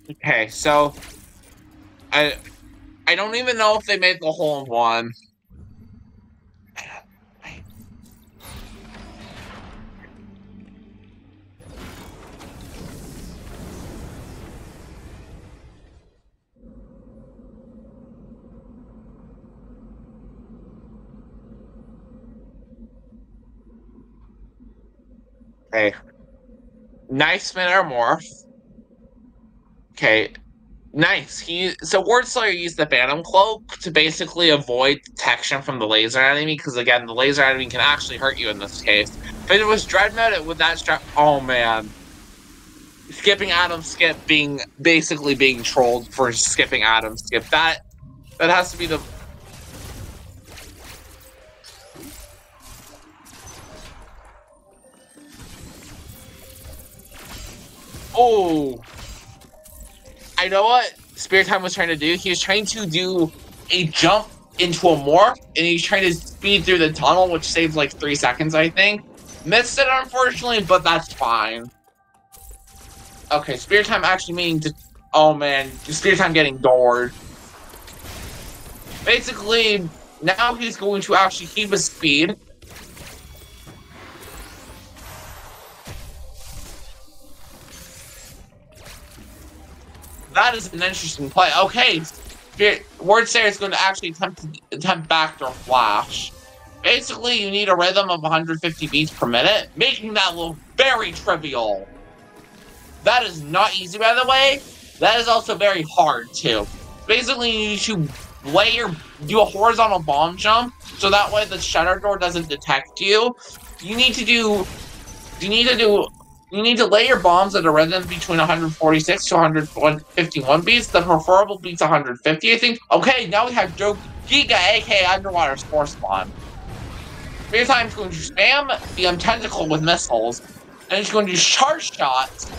Okay, so I I don't even know if they made the hole in one. Okay. Nice Metamorph. Okay. Nice. He so Word Slayer used the Phantom Cloak to basically avoid detection from the laser enemy, because again, the laser enemy can actually hurt you in this case. But it was Dreadnought with that strap. Oh man. Skipping Adam Skip being basically being trolled for skipping Adam Skip. That that has to be the Oh, I know what. Spirit Time was trying to do. He was trying to do a jump into a morph, and he's trying to speed through the tunnel, which saves like three seconds, I think. Missed it, unfortunately, but that's fine. Okay, Spirit Time actually meaning to... Oh, man. Spirit Time getting doored. Basically, now he's going to actually keep his speed. That is an interesting play. Okay, Wordsayer is going to actually attempt to attempt backdoor flash. Basically, you need a rhythm of 150 beats per minute, making that look very trivial. That is not easy, by the way. That is also very hard, too. Basically, you need to layer, do a horizontal bomb jump, so that way the shutter door doesn't detect you. You need to do, you need to do, you need to lay your bombs at a rhythm between 146 to 151 beats. The preferable beats 150, I think. Okay, now we have Joe Giga, aka Underwater Sports Spawn. Times going to spam the um, tentacle with missiles, and it's going to charge shots.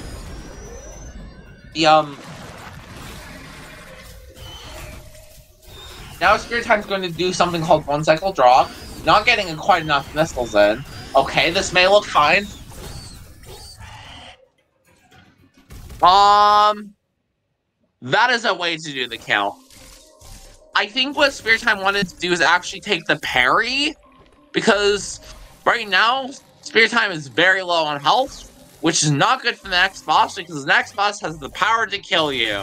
The um Now Spirit Time's going to do something called one cycle draw. Not getting quite enough missiles in. Okay, this may look fine. Um, that is a way to do the kill. I think what Spirit Time wanted to do is actually take the parry, because right now, Spirit Time is very low on health, which is not good for the next boss, because the next boss has the power to kill you.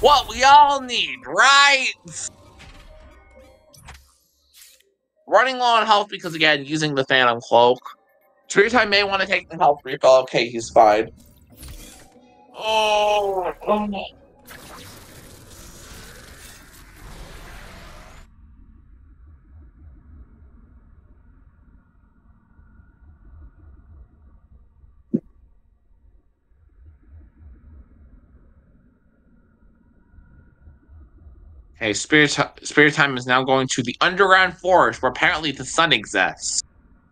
What we all need, right? running low on health because, again, using the Phantom Cloak. Spirit Time may want to take the health refill. Okay, he's fine. Oh, oh no. Spirit, Spirit Time is now going to the underground forest where apparently the sun exists.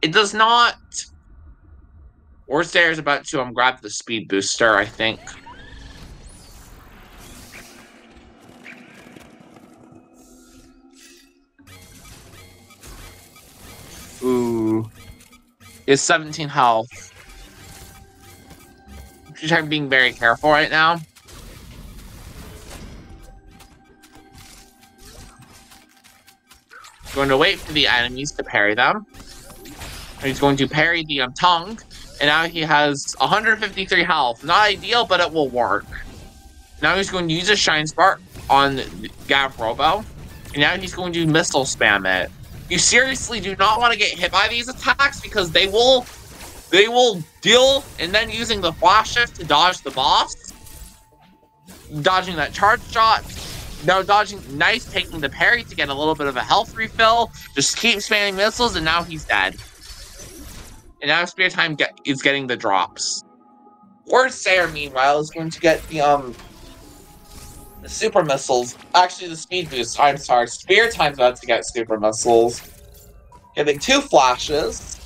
It does not. Orstair is about to um, grab the speed booster, I think. Ooh. Is 17 health. I'm being very careful right now. going to wait for the enemies to parry them. He's going to parry the um, tongue, and now he has 153 health. Not ideal, but it will work. Now he's going to use a Shine Spark on Gavrobo, and now he's going to missile spam it. You seriously do not want to get hit by these attacks because they will they will deal and then using the flash shift to dodge the boss. Dodging that charge shot, now dodging, nice taking the parry to get a little bit of a health refill. Just keep spamming missiles, and now he's dead. And now Spirit Time get, is getting the drops. Wordsayer, meanwhile, is going to get the um the super missiles. Actually, the speed boost. I'm sorry, Spirit Time's about to get super missiles. Getting two flashes.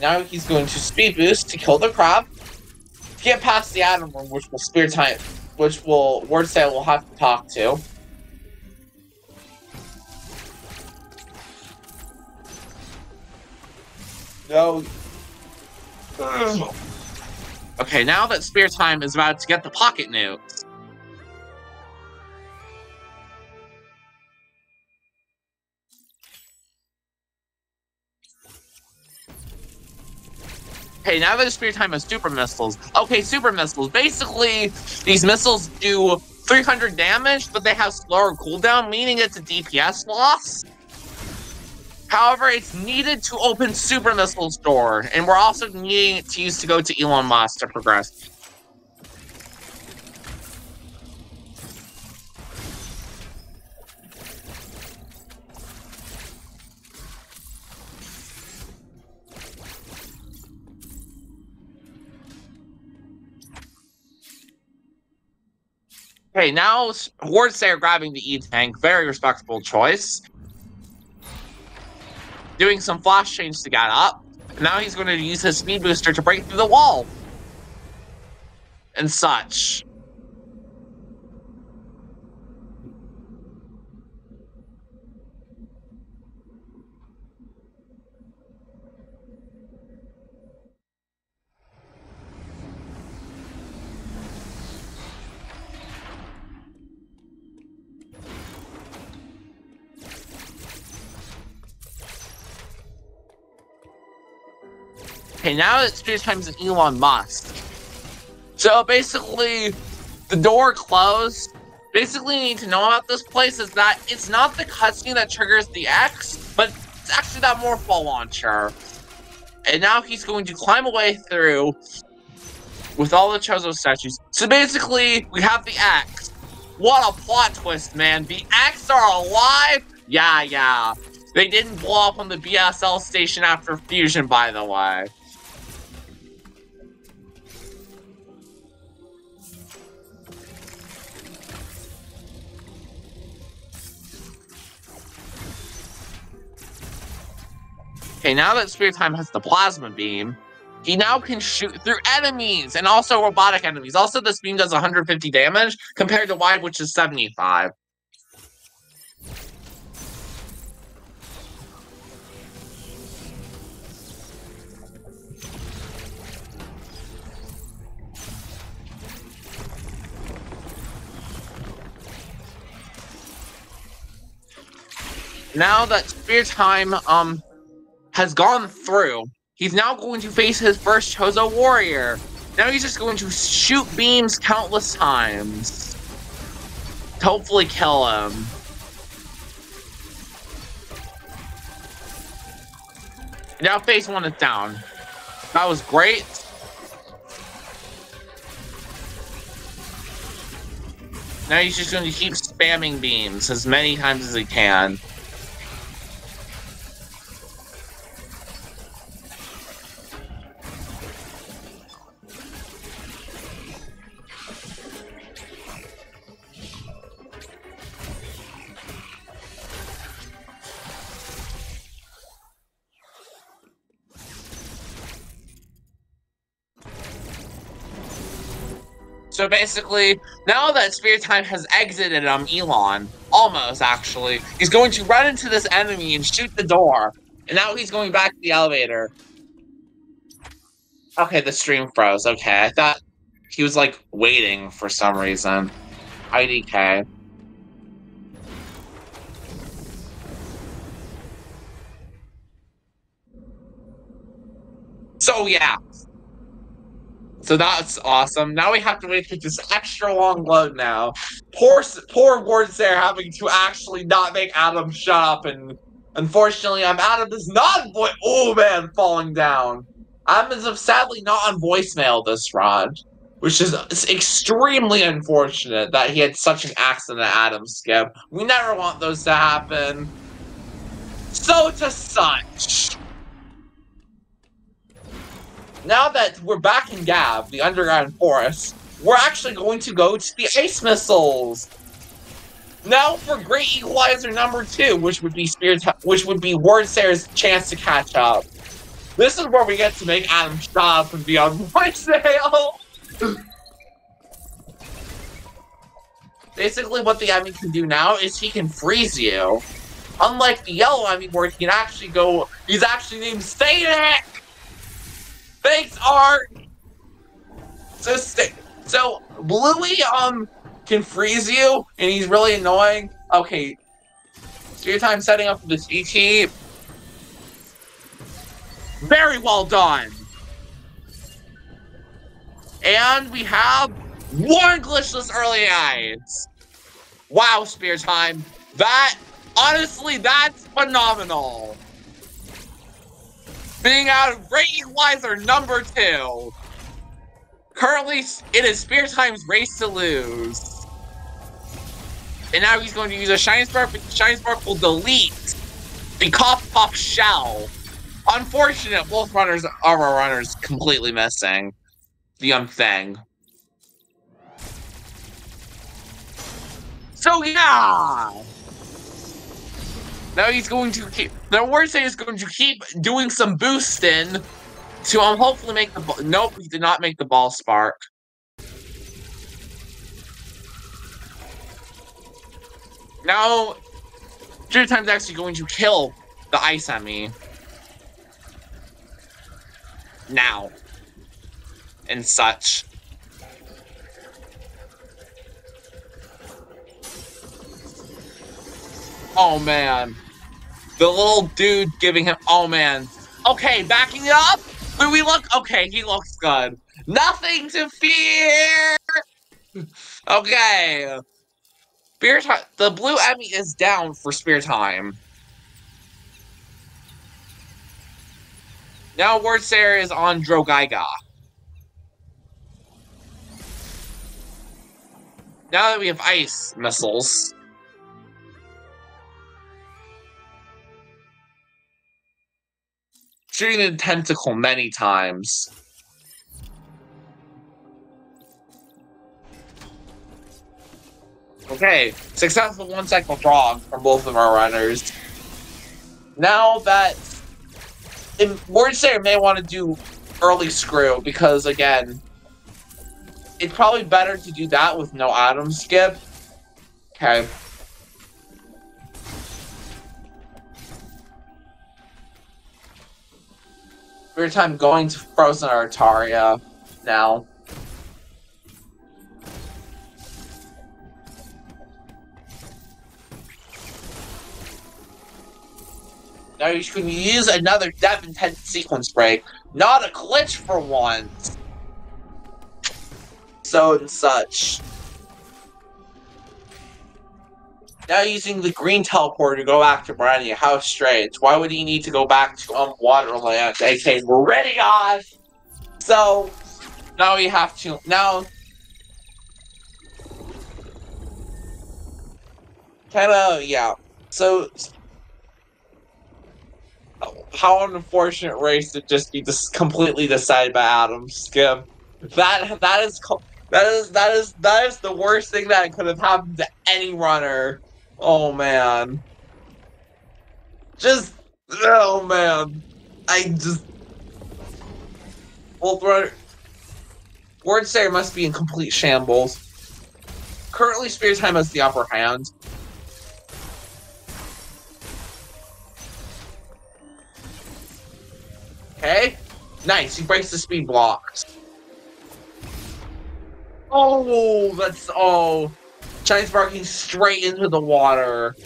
Now he's going to speed boost to kill the crab get past the Atom Room, which will speertime, which will Sayer will have to talk to. No. okay, now that speertime is about to get the pocket nukes, Okay, now that speertime has super missiles. Okay, super missiles. Basically, these missiles do 300 damage, but they have slower cooldown, meaning it's a DPS loss. However, it's needed to open Super Missile's door, and we're also needing it to use to go to Elon Musk to progress. Okay, now Wordsayer grabbing the E-Tank. Very respectable choice. Doing some flash change to get up. Now he's going to use his speed booster to break through the wall. and such. Okay, now it's Spirit Times and Elon Musk. So basically, the door closed. Basically, you need to know about this place is that it's not the cutscene that triggers the X, but it's actually that Morphle launcher. And now he's going to climb away through with all the Chozo statues. So basically, we have the X. What a plot twist, man. The X are alive? Yeah, yeah. They didn't blow up on the BSL station after fusion, by the way. Okay, now that Spirit Time has the Plasma Beam, he now can shoot through enemies and also robotic enemies. Also, this beam does 150 damage compared to Wide, which is 75. Now that speertime um has gone through. He's now going to face his first Chozo warrior. Now he's just going to shoot beams countless times. To hopefully kill him. Now phase one is down. That was great. Now he's just going to keep spamming beams as many times as he can. So basically, now that Spirit Time has exited um Elun, almost actually, he's going to run into this enemy and shoot the door. And now he's going back to the elevator. Okay, the stream froze. Okay, I thought he was like waiting for some reason. IDK. So yeah, so that's awesome. Now we have to wait for this extra long load now. Poor poor Wards there having to actually not make Adam shut up and unfortunately I'm Adam is not boy oh man falling down. Adam is sadly not on voicemail this rod. Which is extremely unfortunate that he had such an accident at Adam skip. We never want those to happen. So to such now that we're back in Gav, the underground forest, we're actually going to go to the ice missiles. Now for Great Equalizer number two, which would be Spirit, which would be Wordsayer's chance to catch up. This is where we get to make Adam stop and be on voicemail. Basically, what the enemy can do now is he can freeze you. Unlike the yellow enemy, where he can actually go, he's actually named Static! Thanks, Art. So so Bluey um can freeze you, and he's really annoying. Okay, so your time setting up this ET. Very well done. And we have one glitchless early eyes. Wow, speertime. That, honestly, that's phenomenal being out of Great Equalizer number two. Currently, it is speertime's race to lose. And now he's going to use a Shine Spark, but Shine Spark will delete the Cough Puff Shell. Unfortunate, both runners are our runners completely missing the um thing. So yeah! Now he's going to keep. Now Warsaw is going to keep doing some boosting to um, hopefully make the. Nope, he did not make the ball spark. Now, Jitter Time's actually going to kill the ice on me. Now. And such. Oh man. The little dude giving him. Oh man. Okay, backing it up. Do we look? Okay, he looks good. Nothing to fear. okay. Spirit time. The blue EMMI is down for Spirit time. Now Wordsayer is on Drogyga. Now that we have ice missiles. Shooting the tentacle many times. Okay, successful one cycle frog from both of our runners. Now that Wordsayer may want to do early screw because again, it's probably better to do that with no Adam skip. Okay. Every time going to Frozen Artaria uh, now. Now you can use another Dev Intent sequence break, not a glitch for once. So and such. Now using the green teleporter to go back to Burenia. How strange. Why would he need to go back to um Waterland? aka Meridian? So now we have to now kinda yeah. So how unfortunate race to just be just completely decided by Adam Skip. That that is that is that is that is the worst thing that could have happened to any runner. Oh man. Just oh man. I just Wolf Runner Wordsayer must be in complete shambles. Currently Spirit Time has the upper hand. Okay. Nice, he breaks the speed blocks. Oh, that's oh Giant sparking straight into the water.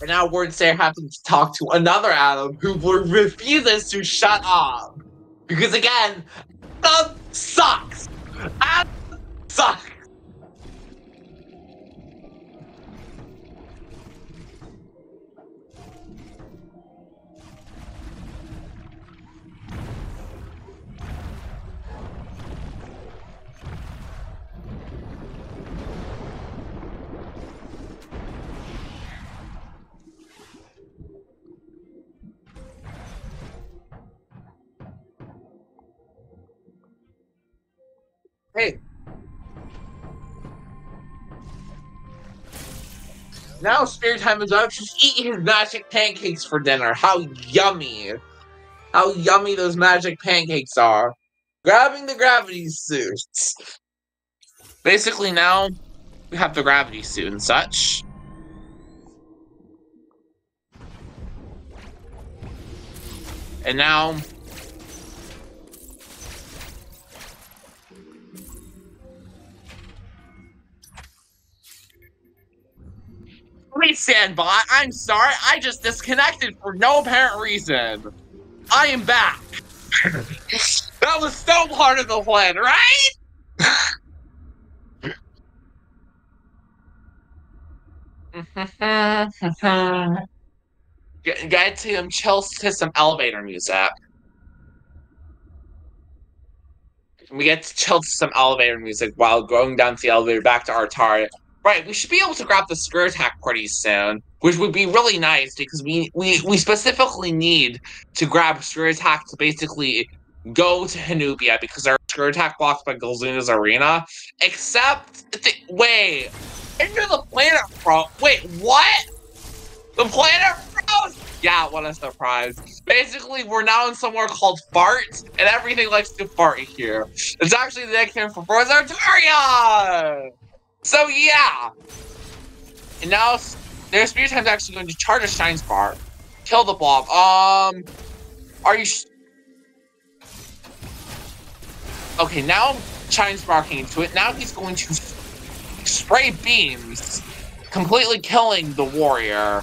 And now Wordsayer happens to talk to another Adam who refuses to shut up. Because again, Sucks. Sucks. Now Spirit Time is up. Just eat his magic pancakes for dinner. How yummy. How yummy those magic pancakes are. Grabbing the gravity suits. Basically now, we have the gravity suit and such. And now, Please stand by. I'm sorry. I just disconnected for no apparent reason. I am back. that was so part of the plan, right? get, get to him chill to some elevator music. We get to chill to some elevator music while going down to the elevator back to Artaria. Right, we should be able to grab the skirt attack pretty soon, which would be really nice because we we, we specifically need to grab skirt attack to basically go to Hanubia because our screw attack blocked by Golzuna's Arena. Except, th- wait, into the planet froze. Wait, what? The planet froze? Yeah, what a surprise. Basically, we're now in somewhere called Fart, and everything likes to fart here. It's actually the nickname for Frozen Artaria! So, yeah. And now, their Spirit Time's actually going to charge a Shine Spark. Kill the blob. Um, are you... okay, now Shine Sparking into it. Now he's going to spray beams, completely killing the warrior.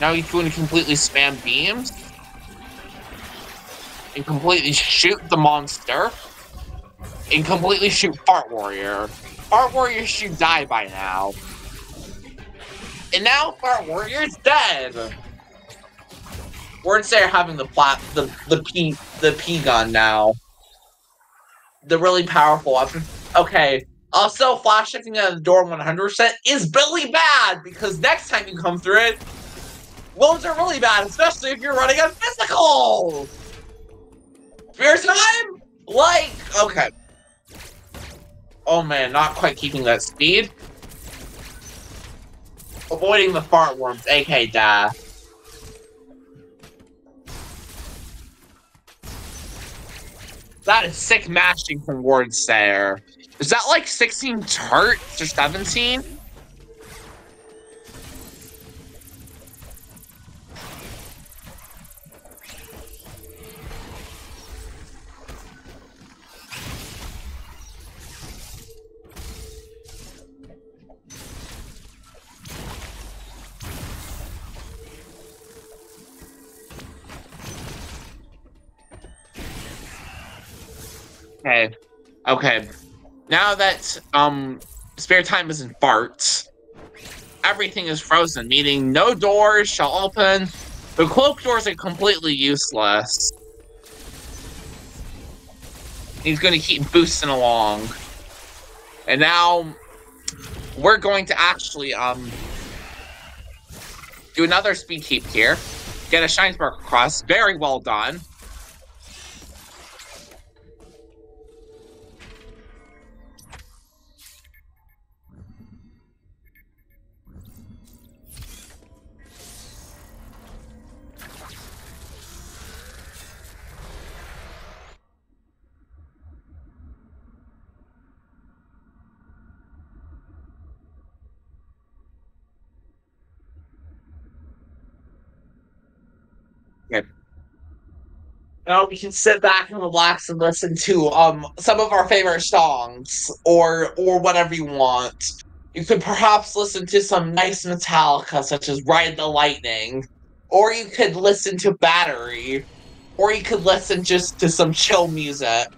Now he's going to completely spam beams. And completely shoot the monster. And completely shoot Fart Warrior. Fart Warrior should die by now. And now Fart Warrior's dead. We're instead having the plat the the P the P gun now. The really powerful weapon. Okay. Also, flash checking at the door 100% is really bad because next time you come through it, wounds are really bad, especially if you're running a physical! Fear time? Like, okay. Oh man, not quite keeping that speed. Avoiding the fart worms, aka death. That is sick mashing from Wordsayer. Is that like 16 turts or 17? Okay. Okay. Now that um spare time is in farts, everything is frozen, meaning no doors shall open. The cloak doors are completely useless. He's gonna keep boosting along. And now we're going to actually um do another speed keep here. Get a shine spark across. Very well done. Now we can sit back and relax and listen to um some of our favorite songs or or whatever you want. You could perhaps listen to some nice Metallica such as Ride the Lightning, or you could listen to Battery, or you could listen just to some chill music,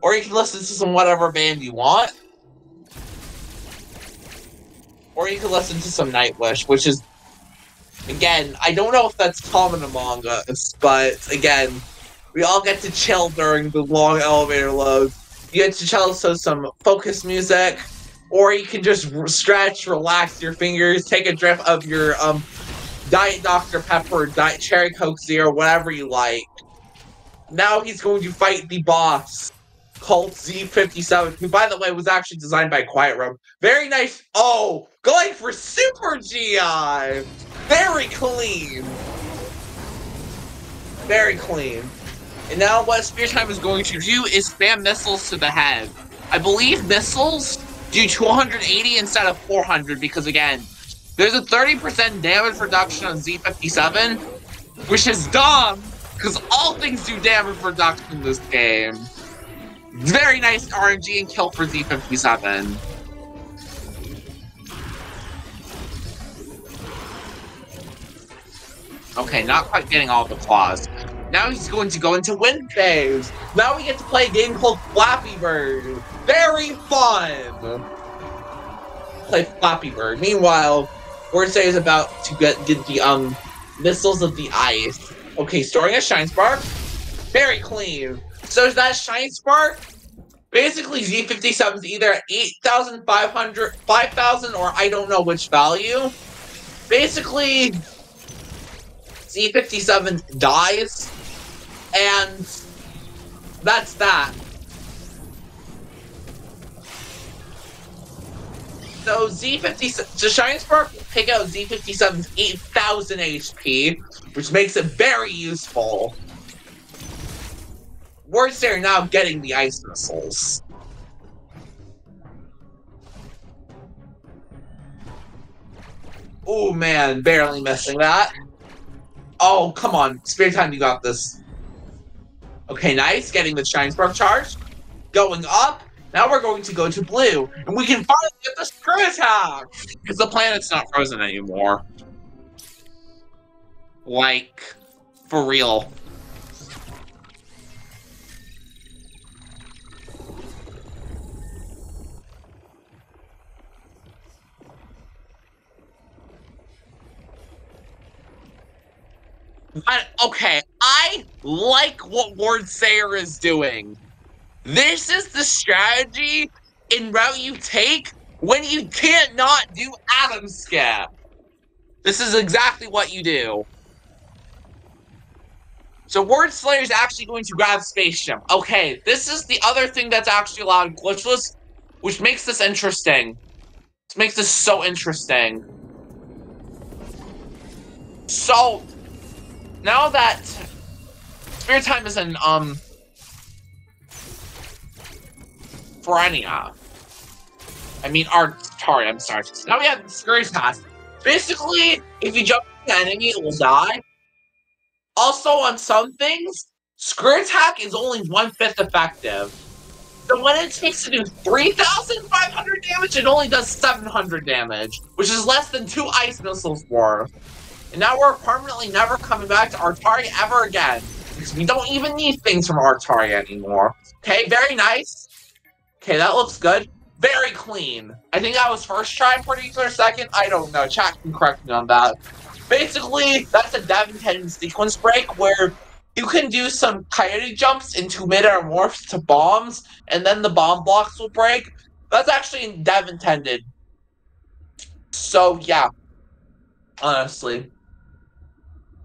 or you can listen to some whatever band you want. Or you could listen to some Nightwish, which is again, I don't know if that's common among us, but again, we all get to chill during the long elevator load. You get to chill to some focus music, or you can just stretch, relax your fingers, take a drip of your um, Diet Dr. Pepper, Diet Cherry Coke Zero, whatever you like. Now he's going to fight the boss, Colt Z57, who, by the way, was actually designed by Quiet Room. Very nice. Oh, going for Super GI! Very clean. Very clean. And now what speertime is going to do is spam missiles to the head. I believe missiles do 280 instead of 400 because, again, there's a 30% damage reduction on Z57, which is dumb because all things do damage reduction in this game. Very nice RNG and kill for Z57. Okay, not quite getting all the claws. Now he's going to go into wind phase. Now we get to play a game called Flappy Bird. Very fun. Play Flappy Bird. Meanwhile, Orsay is about to get, get the um missiles of the ice. Okay, storing a shine spark. Very clean. So is that shine spark? Basically, Z57 is either 8,500, 5,000, or I don't know which value. Basically, Z57 dies, and that's that. So Z57, so Shiny Spark pick out Z57's 8000 HP, which makes it very useful. Worse, they're now getting the ice missiles. Oh man, barely missing that. Oh, come on. Spare time, you got this. Okay, nice. Getting the Shine Spark charge. Going up. Now we're going to go to blue. And we can finally get the screw attack! Because the planet's not frozen anymore. Like, for real. But, okay, I like what Lord Sayer is doing. This is the strategy in route you take when you can't not do Atom Scab. This is exactly what you do. So Word Slayer is actually going to grab Space Jump. Okay, this is the other thing that's actually allowed glitchless, which makes this interesting. This makes this so interesting. So, now that Spirit Time is in, um, Ferenia. I mean, Artaria, I'm sorry. Now we have the Pass. Basically, if you jump the enemy, it will die. Also, on some things, Screw Attack is only one-fifth effective. So when it takes to do 3,500 damage, it only does 700 damage, which is less than two Ice Missiles worth. And now we're permanently never coming back to Artaria ever again. Because we don't even need things from Artaria anymore. Okay, very nice. Okay, that looks good. Very clean. I think that was first try, I'm pretty second. I don't know. Chat can correct me on that. Basically, that's a Devon 10 sequence break where you can do some coyote jumps into mid-air morphs to bombs, and then the bomb blocks will break. That's actually in dev intended. So, yeah. Honestly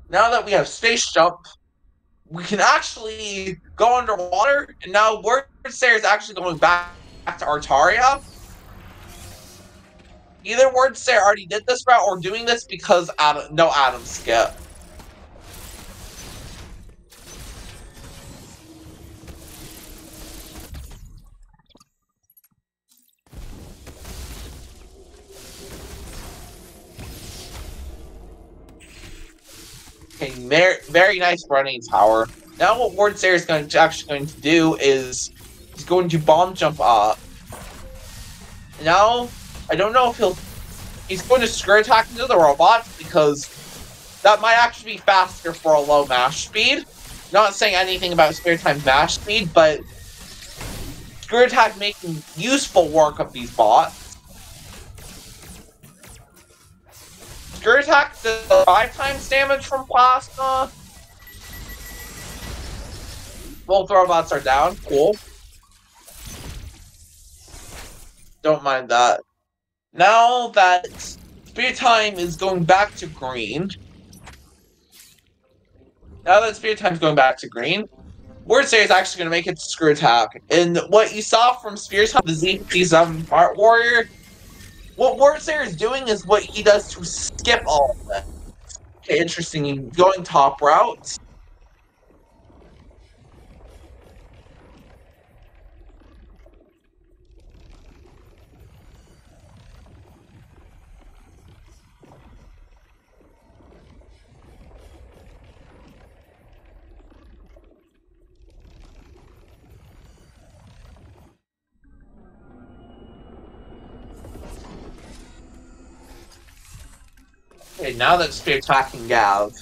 now that we have space jump, we can actually go underwater, and now Word is actually going back, back to Artaria. Either Word already did this route or doing this because Adam, no Adam Skip. Okay, very, very nice running tower. Now what Wordsayer is going to, actually going to do is he's going to bomb jump up. Now, I don't know if he'll... He's going to screw attack into the robots because that might actually be faster for a low mash speed. Not saying anything about spare Time mash speed, but Screw Attack making useful work of these bots. Screw Attack does five times damage from Plasma. Both robots are down. Cool. Don't mind that. Now that Spirit Time is going back to green. Now that Spirit Time is going back to green, Wordsayer is actually going to make it Screw Attack. And what you saw from Spirit Time, the Z7 Art Warrior, what Word is doing is what he does to skip all of interesting. Going top route. Okay, now that we're attacking Gav.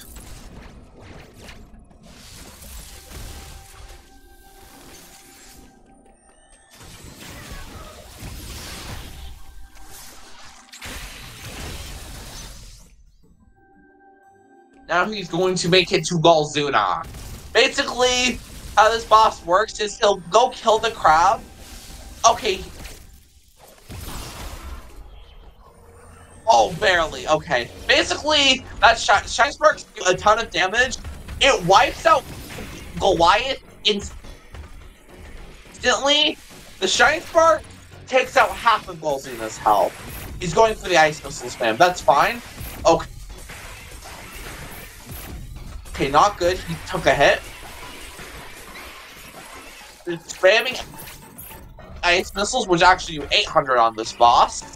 Now he's going to make it to Golzuna. Basically, how this boss works is he'll go kill the crab. Okay, Oh, barely. Okay. Basically, that sh Shine a ton of damage. It wipes out Goliath instantly, the Shine Spark takes out half of Golzuna's health. He's going for the Ice Missile spam. That's fine. Okay. Okay, not good. He took a hit. Spamming Ice Missiles, which actually do 800 on this boss.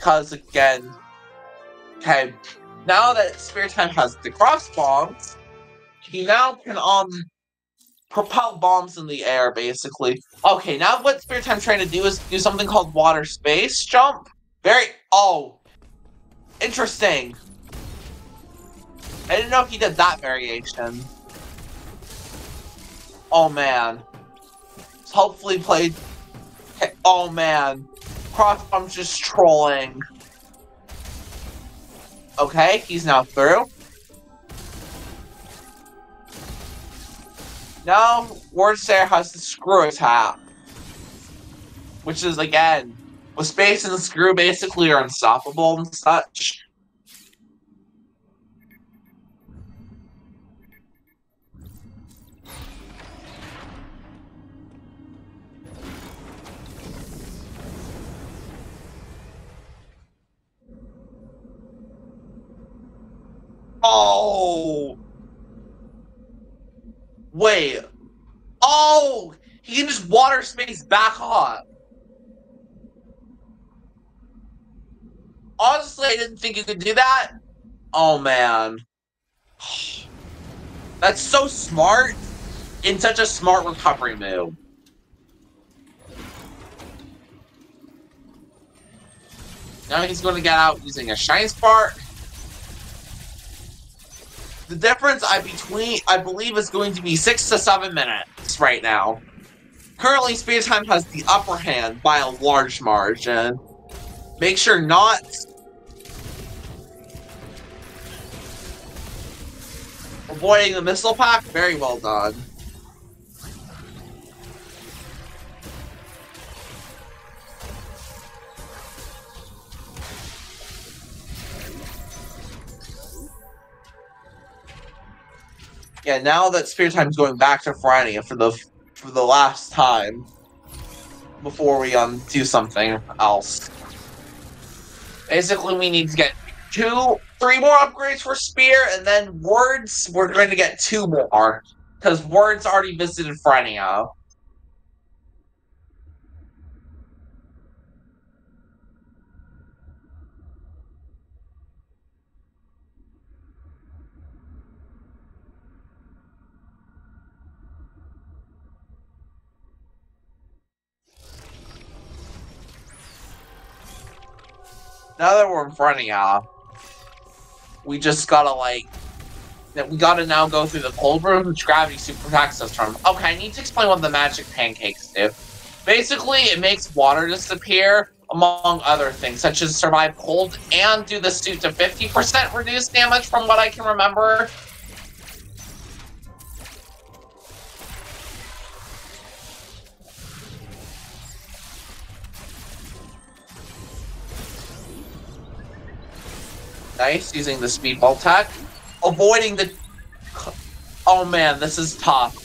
Because again, okay, now that Spirit Time has the cross bombs, he now can um propel bombs in the air basically. Okay, now what Spirit Time's trying to do is do something called water space jump. Very oh interesting. I didn't know he did that variation. Oh man. hopefully played. Oh man. I'm just trolling. Okay, he's now through. Now, Wordsayer has the screw attack. Which is, again, with space and the screw basically are unstoppable and such. Oh! Wait. Oh! He can just water space back on. Honestly, I didn't think you could do that. Oh, man. That's so smart. In such a smart recovery move. Now he's going to get out using a Shine Spark. The difference I between I believe is going to be six to seven minutes right now. Currently, Space Time has the upper hand by a large margin. Make sure not avoiding the missile pack. Very well done. Yeah, now that Spirit Time's going back to Friday for the for the last time before we um do something else. Basically, we need to get two, three more upgrades for Spear, and then Words, we're going to get two more. Because Words already visited Ferenia. Now that we're in front of y'all, we just gotta like that we gotta now go through the cold room, which gravity super protects us from. Okay, I need to explain what the magic pancakes do. Basically, it makes water disappear, among other things, such as survive cold and do the suit to 50% reduced damage from what I can remember. Nice, using the speedball tech. Avoiding the... Oh man, this is tough.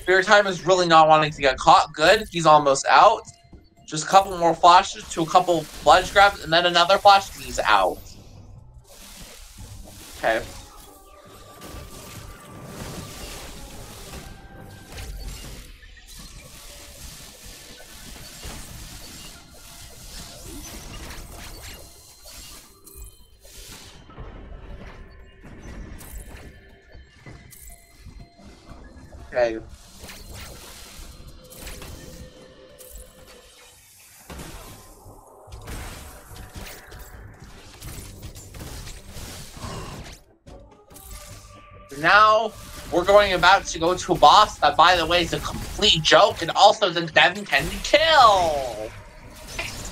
Spirit Time is really not wanting to get caught. Good, he's almost out. Just a couple more flashes to a couple fledge grabs, and then another flash, he's out. Okay. Okay. Now, we're going about to go to a boss that, by the way, is a complete joke and also the Devin can kill!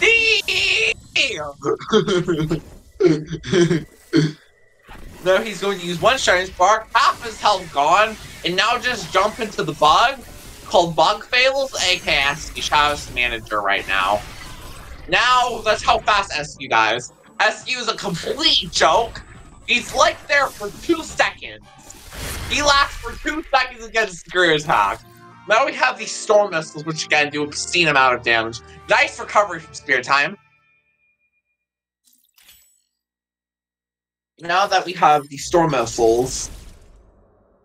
now he's going to use one Shining Spark, half his health gone, and now just jump into the bug called Bug Fails, aka Chavez Manager right now. Now, that's how fast SU guys. SU is a complete joke. He's like there for two seconds. He lasts for two seconds against Screw Attack. Now we have these Storm Missiles, which again do obscene amount of damage. Nice recovery from Spirit Time. Now that we have the Storm Missiles,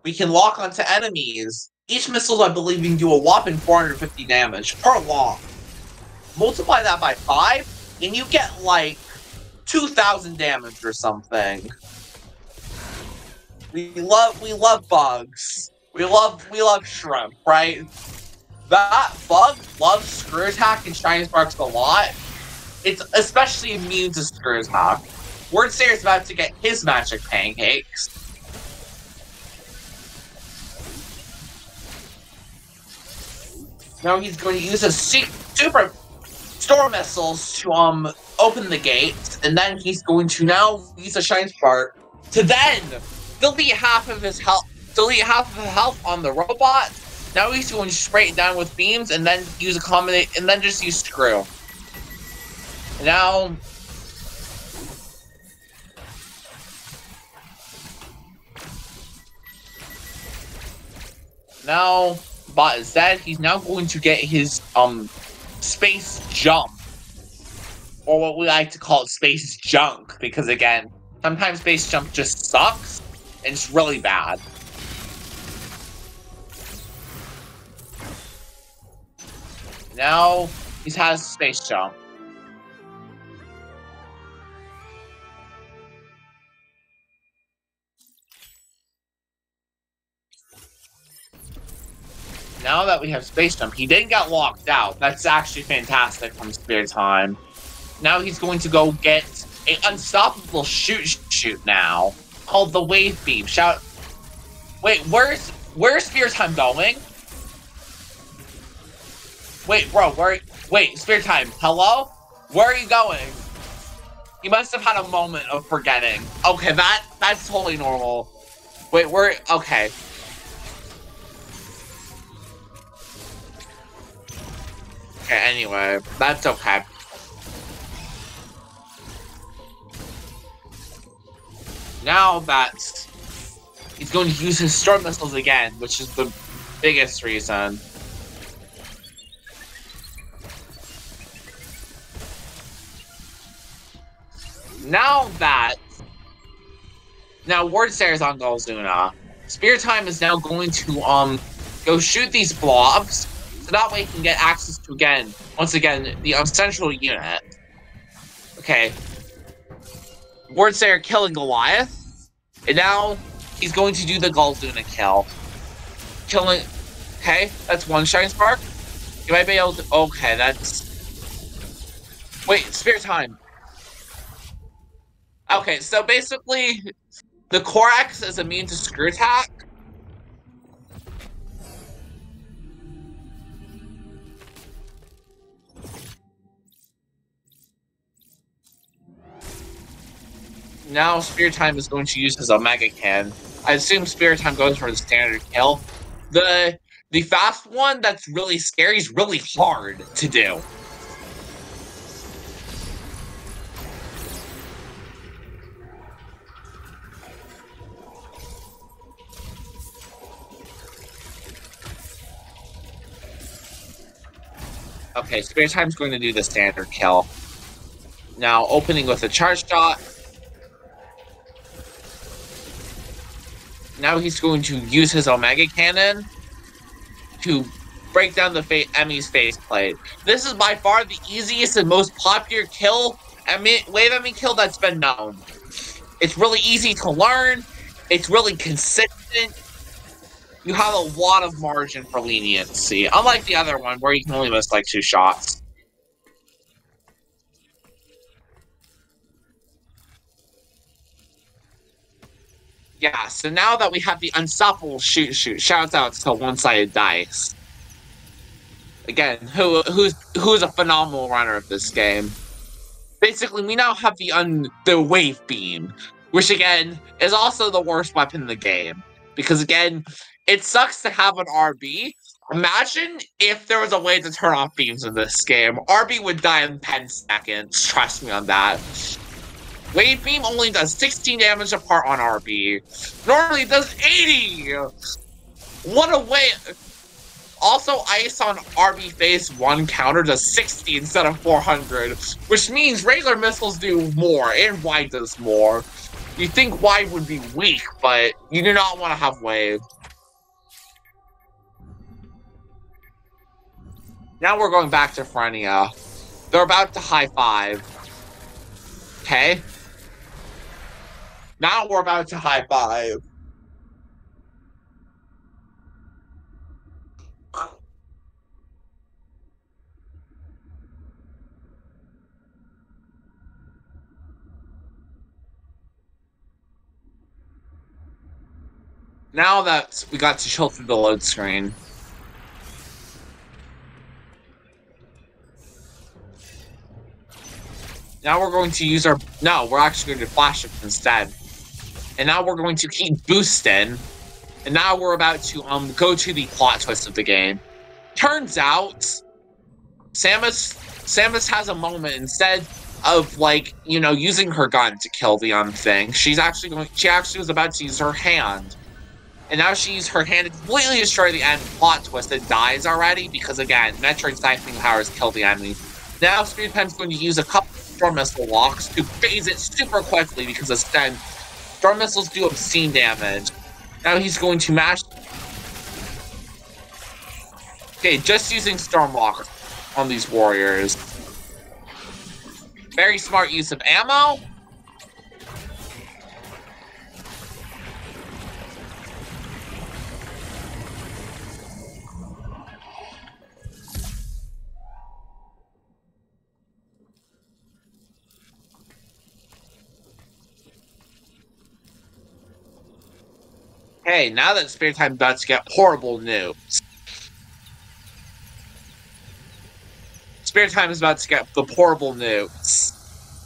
we can lock onto enemies. Each missile, I believe, can do a whopping 450 damage per lock. Multiply that by 5, and you get like 2,000 damage or something. We love we love bugs. We love we love shrimp, right? That bug loves screw attack and shiny sparks a lot. It's especially immune to screw attack. Wordsayer is about to get his magic pancakes. Now he's going to use his super storm missiles to um open the gate, and then he's going to now use a shine spark to then delete half of his health, delete half of his health on the robot. Now he's going to spray it down with beams, and then use a combination, and then just use screw. Now. Now, bot is dead. He's now going to get his um space jump, or what we like to call space junk, because again, sometimes space jump just sucks and it's really bad. Now he has space jump. Now that we have Space Jump, he didn't get locked out. That's actually fantastic from Spirit Time. Now he's going to go get an unstoppable shoot shoot now called the Wave Beam. Shout. Wait, where's where's Spirit Time going? Wait, bro, where? Wait, Spirit Time. Hello? Where are you going? You must have had a moment of forgetting. Okay, that that's totally normal. Wait, where? Okay. Okay, anyway, that's okay. Now that he's going to use his storm missiles again, which is the biggest reason. Now that now Ward is on Golzuna. speertime is now going to um go shoot these blobs so that way he can get access to, again, once again, the central unit. Okay. Wordsayer killing Goliath. And now he's going to do the Golzuna kill. Killing... Okay, that's one Shine Spark. You might be able to... Okay, that's... Wait, spare Time. Okay, so basically, the Corax is immune to Screw Attack, now Spirit Time is going to use his Omega Can. I assume Spirit Time goes for the standard kill. The the fast one that's really scary is really hard to do. Okay, Spirit Time's going to do the standard kill. Now, opening with a charge shot, now he's going to use his Omega Cannon to break down the fa EMMI's faceplate. This is by far the easiest and most popular kill, EMMI, wave EMMI kill that's been known. It's really easy to learn. It's really consistent. You have a lot of margin for leniency, unlike the other one where you can only miss like two shots. Yeah, so now that we have the unstoppable shoot shoot, shouts out to one-sided dice. Again, who who's who's a phenomenal runner of this game. Basically, we now have the un the wave beam, which again is also the worst weapon in the game. Because again, it sucks to have an RB. Imagine if there was a way to turn off beams in this game. RB would die in 10 seconds. Trust me on that. Wave Beam only does 16 damage apart on RB. Normally does 80! What a way... Also, Ice on RB Phase 1 counter does 60 instead of 400, which means regular missiles do more, and Y does more. You think Y would be weak, but you do not want to have Wave. Now we're going back to Ferenia. They're about to high five. Okay. Now we're about to high five. Now that we got to chill through the load screen. Now we're going to use our... No, we're actually going to flash it instead. And now we're going to keep boosting. And now we're about to um go to the plot twist of the game. Turns out, Samus Samus has a moment instead of like you know using her gun to kill the um thing. She's actually going. She actually was about to use her hand, and now she used her hand to completely destroy the end. Plot twist. It dies already because again, Metroid siphoning powers kill the enemy. Now speertime's going to use a couple storm missile locks to phase it super quickly because instead storm missiles do obscene damage. Now he's going to mash. Okay, just using storm lock on these warriors. Very smart use of ammo. Hey, now that speertime to get horrible news. speertime is about to get the horrible news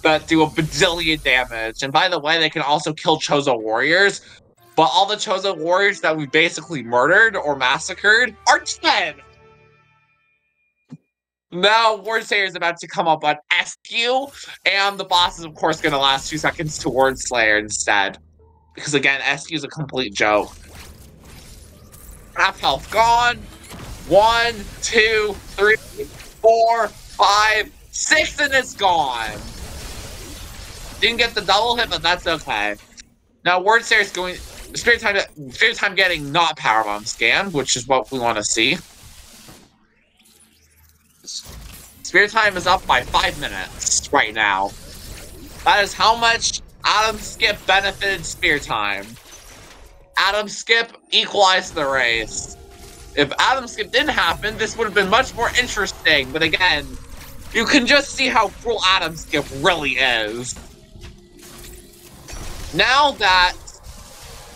that do a bazillion damage. And by the way, they can also kill Chozo warriors. But all the Chozo warriors that we basically murdered or massacred are dead. Now, Slayer is about to come up on SQ, and the boss is, of course, going to last two seconds to Wordsayer instead. Because again, is a complete joke. Half health gone. One, two, three, four, five, six, and it's gone. Didn't get the double hit, but that's okay. Now, Word is going. speertime, Spirit Time getting not Power Bomb scanned, which is what we want to see. speertime is up by five minutes right now. That is how much Adam Skip benefited Spear Time. Adam Skip equalized the race. If Adam Skip didn't happen, this would have been much more interesting, but again, you can just see how cruel Adam Skip really is. Now that...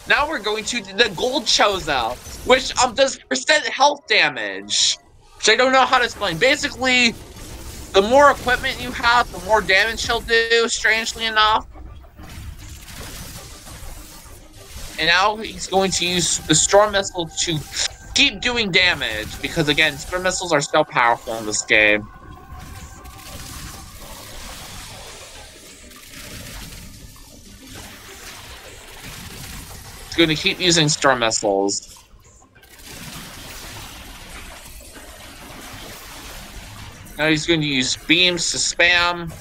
Now we're going to the Gold Chozo, which um does percent health damage. Which I don't know how to explain. Basically, the more equipment you have, the more damage he'll do, strangely enough. And now he's going to use the Storm Missile to keep doing damage, because again, Storm Missiles are so powerful in this game. He's going to keep using Storm Missiles. Now he's going to use beams to spam.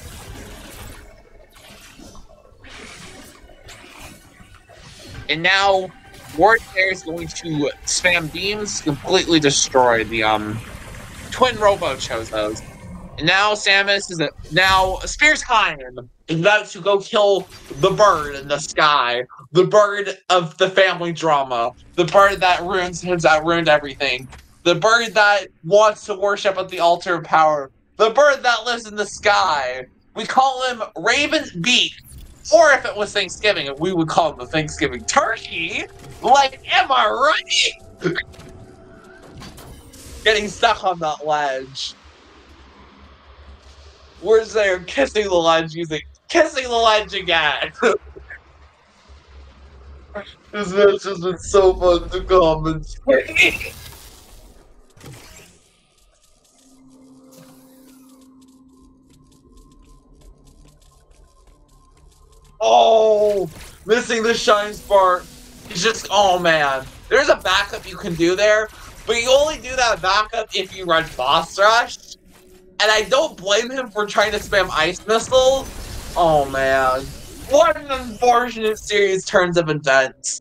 And now Warfare is going to spam beams, completely destroy the um twin robo chozos. And now Samus is a, now Spears time is about to go kill the bird in the sky, the bird of the family drama, the bird that ruins that ruined everything, the bird that wants to worship at the altar of power, the bird that lives in the sky. We call him Raven Beak or if it was Thanksgiving, we would call it the Thanksgiving turkey. Like, am I right? Getting stuck on that ledge. Where's there kissing the ledge using kissing the ledge again? this match has been so fun to commentate. Oh, missing the shine spark. He's just, oh man. There's a backup you can do there, but you only do that backup if you run Boss Rush. And I don't blame him for trying to spam Ice Missile. Oh man. What an unfortunate series turns of events.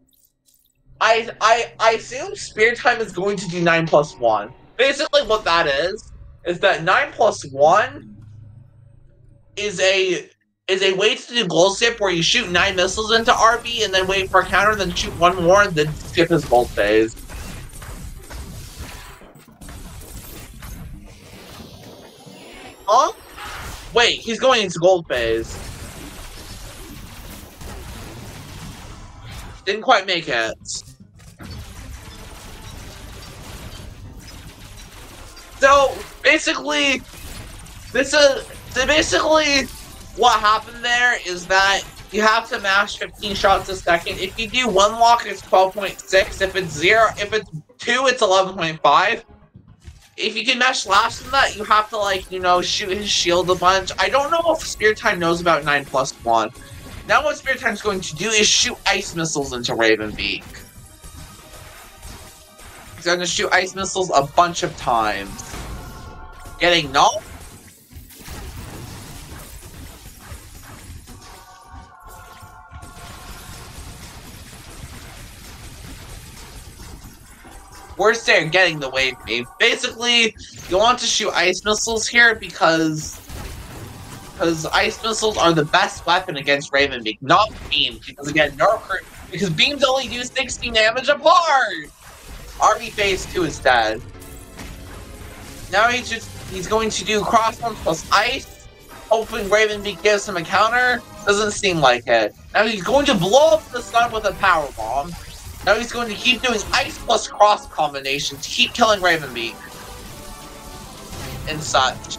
I I I assume speertime is going to do 9 plus 1. Basically what that is, is that 9 plus 1 is a is a way to do goal skip where you shoot nine missiles into RB and then wait for a counter, then shoot one more, and then skip his gold phase. Huh? Wait, he's going into gold phase. Didn't quite make it. So basically, this is basically what happened there is that you have to mash 15 shots a second. If you do one lock, it's 12.6. If it's zero, if it's two, it's 11.5. If you can mash less than that, you have to like, you know, shoot his shield a bunch. I don't know if speertime knows about 9 plus 1. Now what speertime's going to do is shoot ice missiles into Ravenbeak. He's going to shoot ice missiles a bunch of times. Getting null They're getting the wave beam. Basically, you want to shoot ice missiles here because because ice missiles are the best weapon against Ravenbeak, not beams. Because again, no because beams only do 60 damage apart. Army phase two is dead. Now he's just he's going to do crossbones plus ice, hoping Ravenbeak gives him a counter. Doesn't seem like it. Now he's going to blow up the sun with a power bomb. Now he's going to keep doing ice plus cross combinations, keep killing Ravenbeak. And such.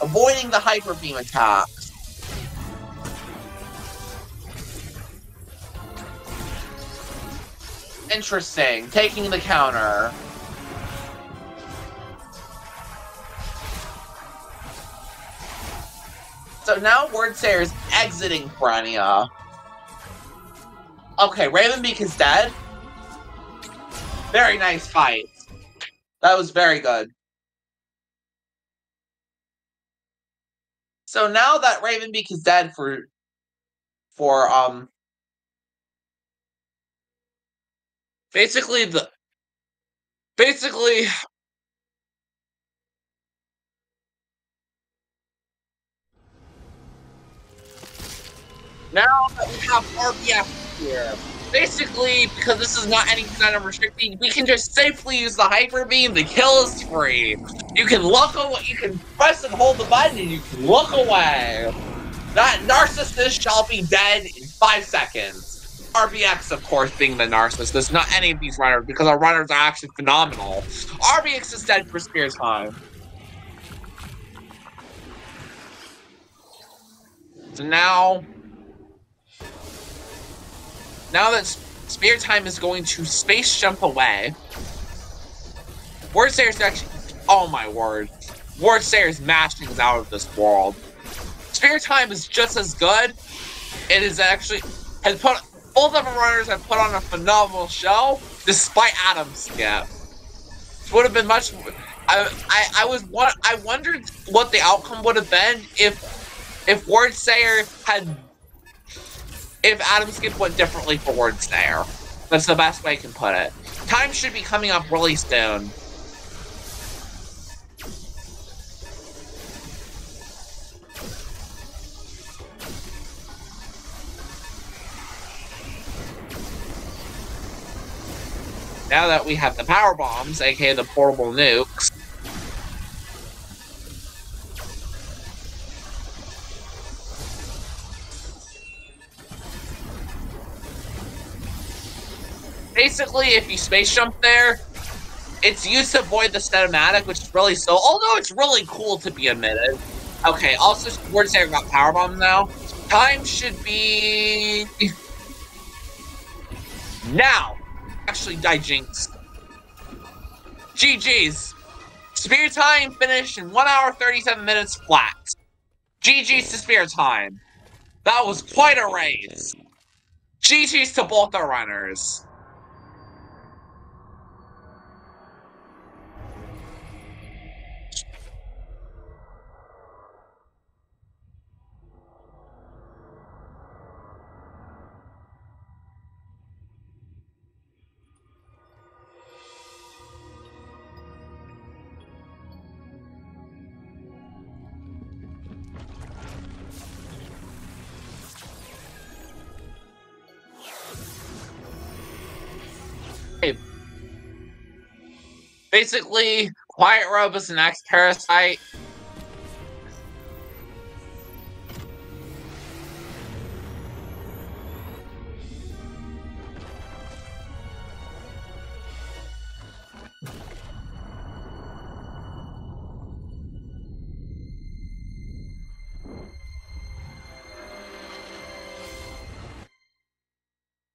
Avoiding the hyper beam attacks. Interesting. Taking the counter. So now Wordsayer is exiting Ferenia. Okay, Ravenbeak is dead. Very nice fight. That was very good. So now that Ravenbeak is dead for for um basically the basically now that we have RBF here. Basically, because this is not any kind of restricting, we can just safely use the hyper beam. The kill is free. You can look away. You can press and hold the button, and you can look away. That narcissist shall be dead in five seconds. RBX, of course, being the narcissist, not any of these runners, because our runners are actually phenomenal. RBX is dead for speertime. So now now that speertime is going to space jump away, Wordsayer's actually. Oh my word. Wordsayer's mashing is out of this world. speertime is just as good. It is actually. has put. Both of the runners have put on a phenomenal show despite Adam skip. It would have been much. I, I, I was. I wondered what the outcome would have been if if Wordsayer had if Adam Skip went differently for there. That's the best way I can put it. Time should be coming up really soon. Now that we have the power bombs, aka the portable nukes, basically, if you space jump there, it's used to avoid the cinematic, which is really so. Although it's really cool to be admitted. Okay, also, we're saying about power bomb now. Time should be now. Actually, die Jinx. GG's. speertime finished in 1 hour 37 minutes flat. GG's to speertime. That was quite a race. GG's to both the runners. Basically, Quiet Robe is an ex-parasite.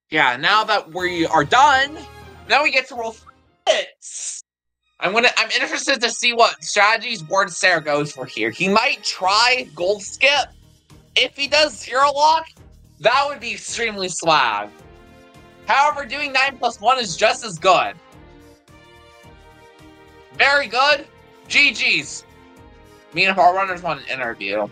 Yeah, now that we are done, now we get to roll. I'm gonna. I'm interested to see what strategies Wordsayer goes for here. He might try Gold Skip. If he does Zero Lock, that would be extremely swag. However, doing 9 plus 1 is just as good. Very good. GG's. Me and our runners want an interview.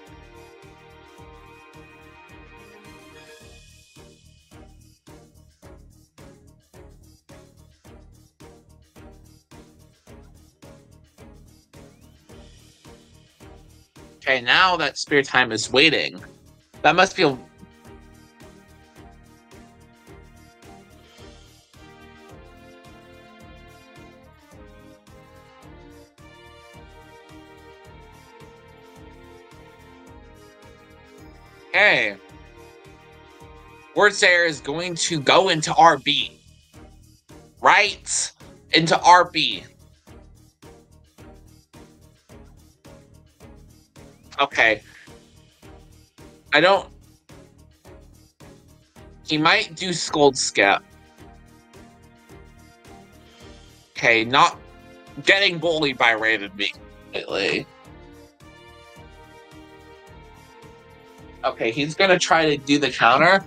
Okay, now that speertime is waiting, that must feel. Okay. Wordsayer is going to go into RB. Right? Into RB. Okay. I don't. He might do Gold Skip. Okay, not getting bullied by Raven lately. Okay, he's gonna try to do the counter.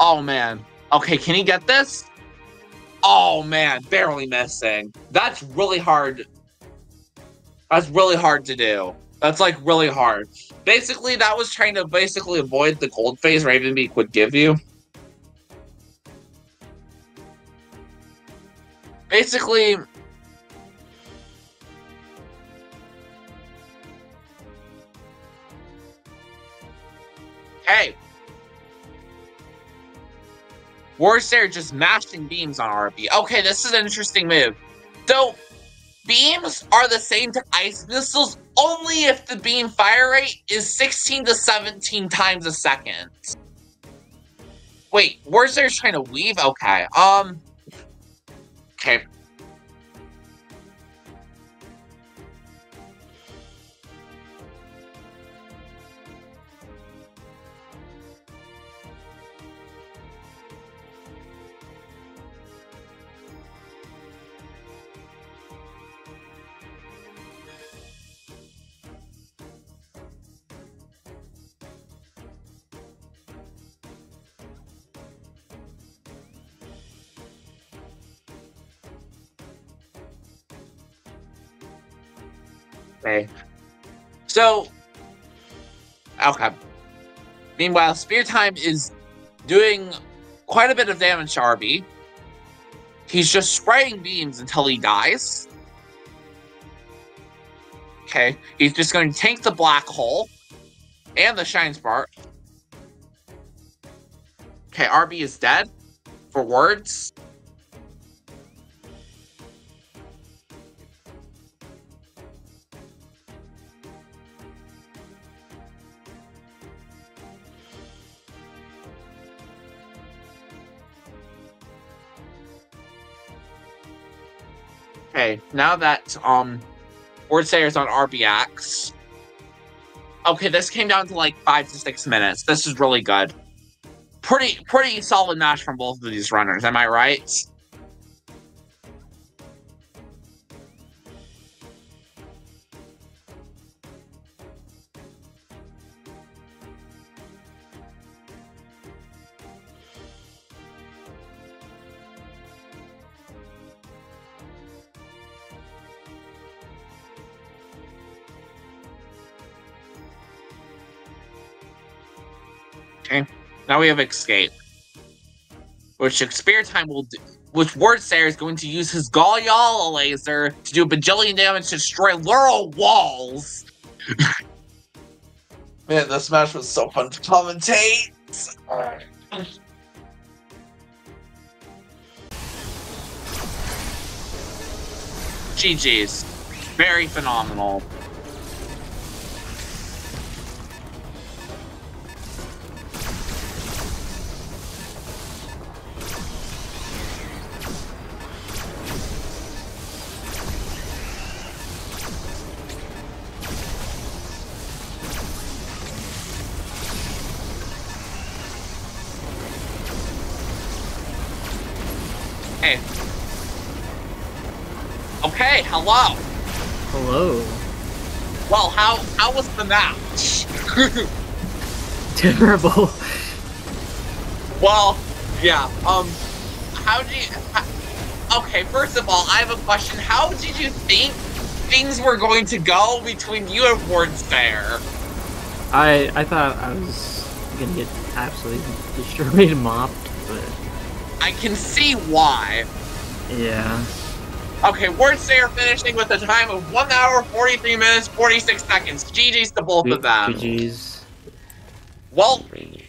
Oh man. Okay, can he get this? Oh man, barely missing. That's really hard. That's really hard to do. That's like really hard. Basically, that was trying to basically avoid the gold phase Ravenbeak would give you. Basically, Hey! Wordsayer just mashing beams on RB. Okay, this is an interesting move. So, beams are the same to ice missiles only if the beam fire rate is 16 to 17 times a second. Wait, there trying to weave? Okay, um... Okay, Okay. So, okay. Meanwhile, speertime is doing quite a bit of damage to RB. He's just spraying beams until he dies. Okay, he's just going to tank the black hole and the shine spark. Okay, RB is dead for words. Okay, now that um is on RBX. Okay, this came down to like five to six minutes. This is really good. Pretty pretty solid match from both of these runners, am I right? Now we have escape. Which Experience Time will do. Which Wordsayer is going to use his Galyala laser to do a bajillion damage to destroy literal walls. Man, this match was so fun to commentate. GG's. Very phenomenal. Hello. Hello. Well, how how was the match? Terrible. well, yeah. Um, how do you? How, okay, first of all, I have a question. How did you think things were going to go between you and Wardspare? I I thought I was gonna get absolutely destroyed and mopped, but I can see why. yeah. Okay, Wordsayer finishing with a time of 1 hour, 43 minutes, 46 seconds. GG's to both of them. GG's. Well,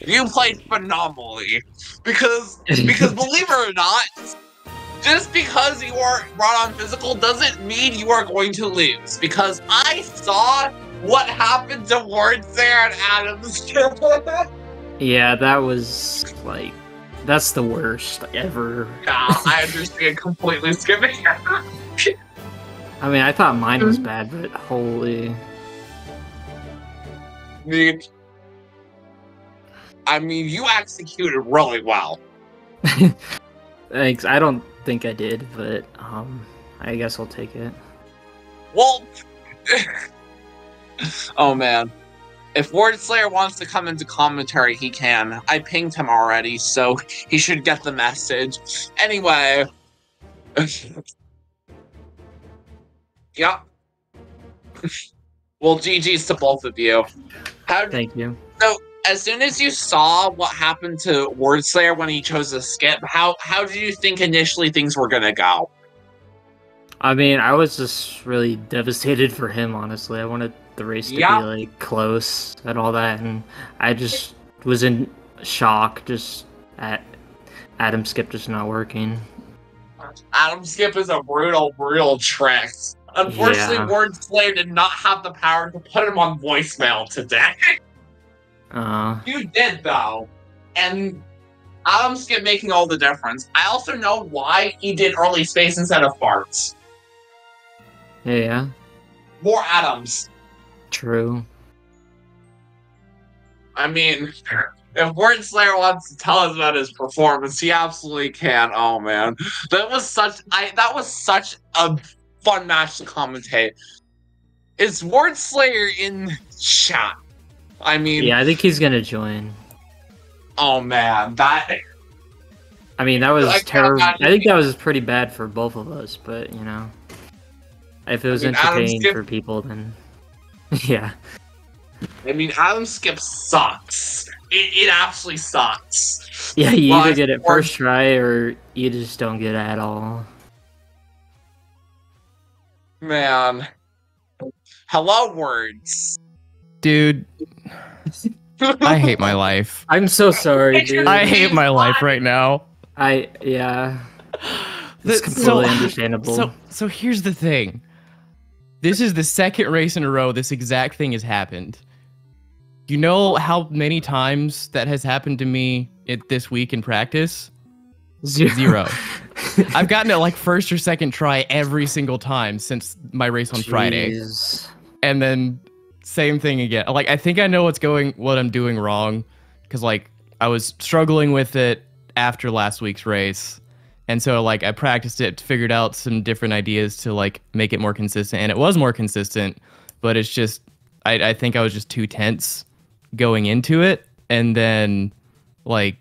you played phenomenally. Because, because believe it or not, just because you are brought on physical doesn't mean you are going to lose. Because I saw what happened to Wordsayer and Adams. Yeah, that was like that's the worst ever. yeah, I understand completely skipping. I mean, I thought mine was Mhm. bad, but holy. I mean, I mean, you executed really well. Thanks. I don't think I did, but um, I guess I'll take it. Well, oh man. If Wordsayer wants to come into commentary, he can. I pinged him already, so he should get the message. Anyway. yep. well, GG's to both of you. How, Thank you. So, as soon as you saw what happened to Wordsayer when he chose to skip, how how did you think initially things were gonna go? I mean, I was just really devastated for him. Honestly, I wanted the race to Yeah. be like close and all that, and I just was in shock just at Adam Skip just not working. Adam Skip is a brutal, brutal trick. Unfortunately, Yeah. Wordsayer did not have the power to put him on voicemail today. Uh, you did though, and Adam Skip making all the difference. I also know why he did early space instead of farts. yeah, More Adams. True. I mean, if Wordsayer wants to tell us about his performance, he absolutely can. Oh man, that was such I that was such a fun match to commentate. Is Wordsayer in chat? I mean, Yeah, I think he's gonna join. oh man, that I mean, that was terrible. I think that was pretty bad for both of us, but you know, if it was mean, entertaining Skip- for people, then yeah, I mean, Adam Skip sucks. It, it absolutely sucks. yeah, you Well, either get it first try or you just don't get it at all. Man. Hello, words. Dude, I hate my life. I'm so sorry, dude. I hate my life right now. I yeah, it's Th- completely so- understandable. So, so here's the thing. This is the second race in a row this exact thing has happened. You know how many times that has happened to me it, this week in practice? Zero. I've gotten it like first or second try every single time since my race on Friday. And then same thing again. Like I think I know what's going what I'm doing wrong cuz like I was struggling with it after last week's race. And so like I practiced it, figured out some different ideas to like make it more consistent and it was more consistent, but it's just I I think I was just too tense going into it and then like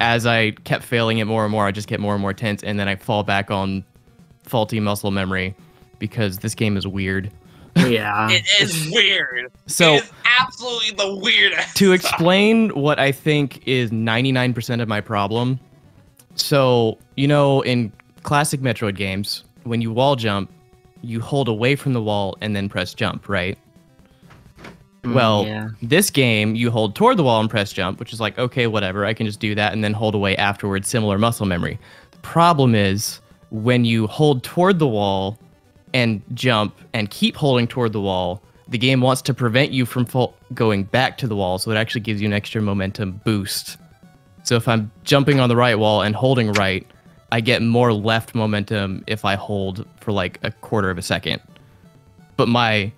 as I kept failing it more and more, I just get more and more tense and then I fall back on faulty muscle memory because this game is weird. Yeah. It is weird. So it is absolutely the weirdest. to explain what I think is 99% of my problem. So, you know, in classic Metroid games, when you wall jump, you hold away from the wall and then press jump, right? Mm, Well, yeah. this game, you hold toward the wall and press jump, which is like, okay, whatever, I can just do that and then hold away afterwards, similar muscle memory. The problem is when you hold toward the wall and jump and keep holding toward the wall, the game wants to prevent you from going back to the wall, so it actually gives you an extra momentum boost. So if I'm jumping on the right wall and holding right, I get more left momentum if I hold for like a quarter of a second. But my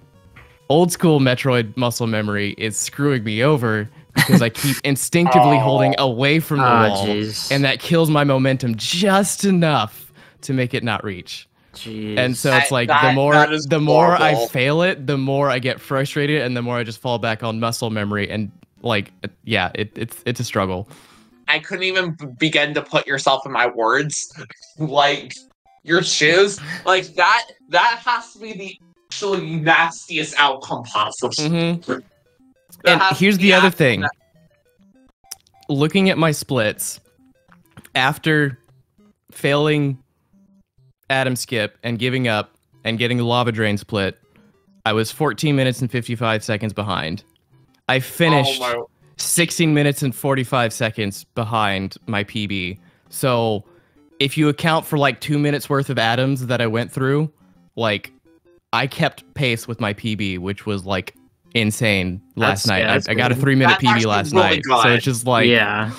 old school Metroid muscle memory is screwing me over because I keep instinctively Oh. holding away from the Ah, wall, jeez. and that kills my momentum just enough to make it not reach. Jeez. And so it's That- like the that- more the more I fail it, the more I get frustrated, and the more I just fall back on muscle memory. And like, yeah, it, it's it's a struggle. I couldn't even begin to put yourself in my words. like your shoes, like that. That has to be the actually nastiest outcome possible. Mm-hmm. And here's the other thing. Looking at my splits, after failing Adam Skip and giving up and getting the lava drain split, I was 14 minutes and 55 seconds behind. I finished Oh 16 minutes and 45 seconds behind my PB. So if you account for like two minutes worth of Adams that I went through, like I kept pace with my PB, which was like insane last That's- night. yeah, I, I got a three minute PB last really night. So it's just like yeah.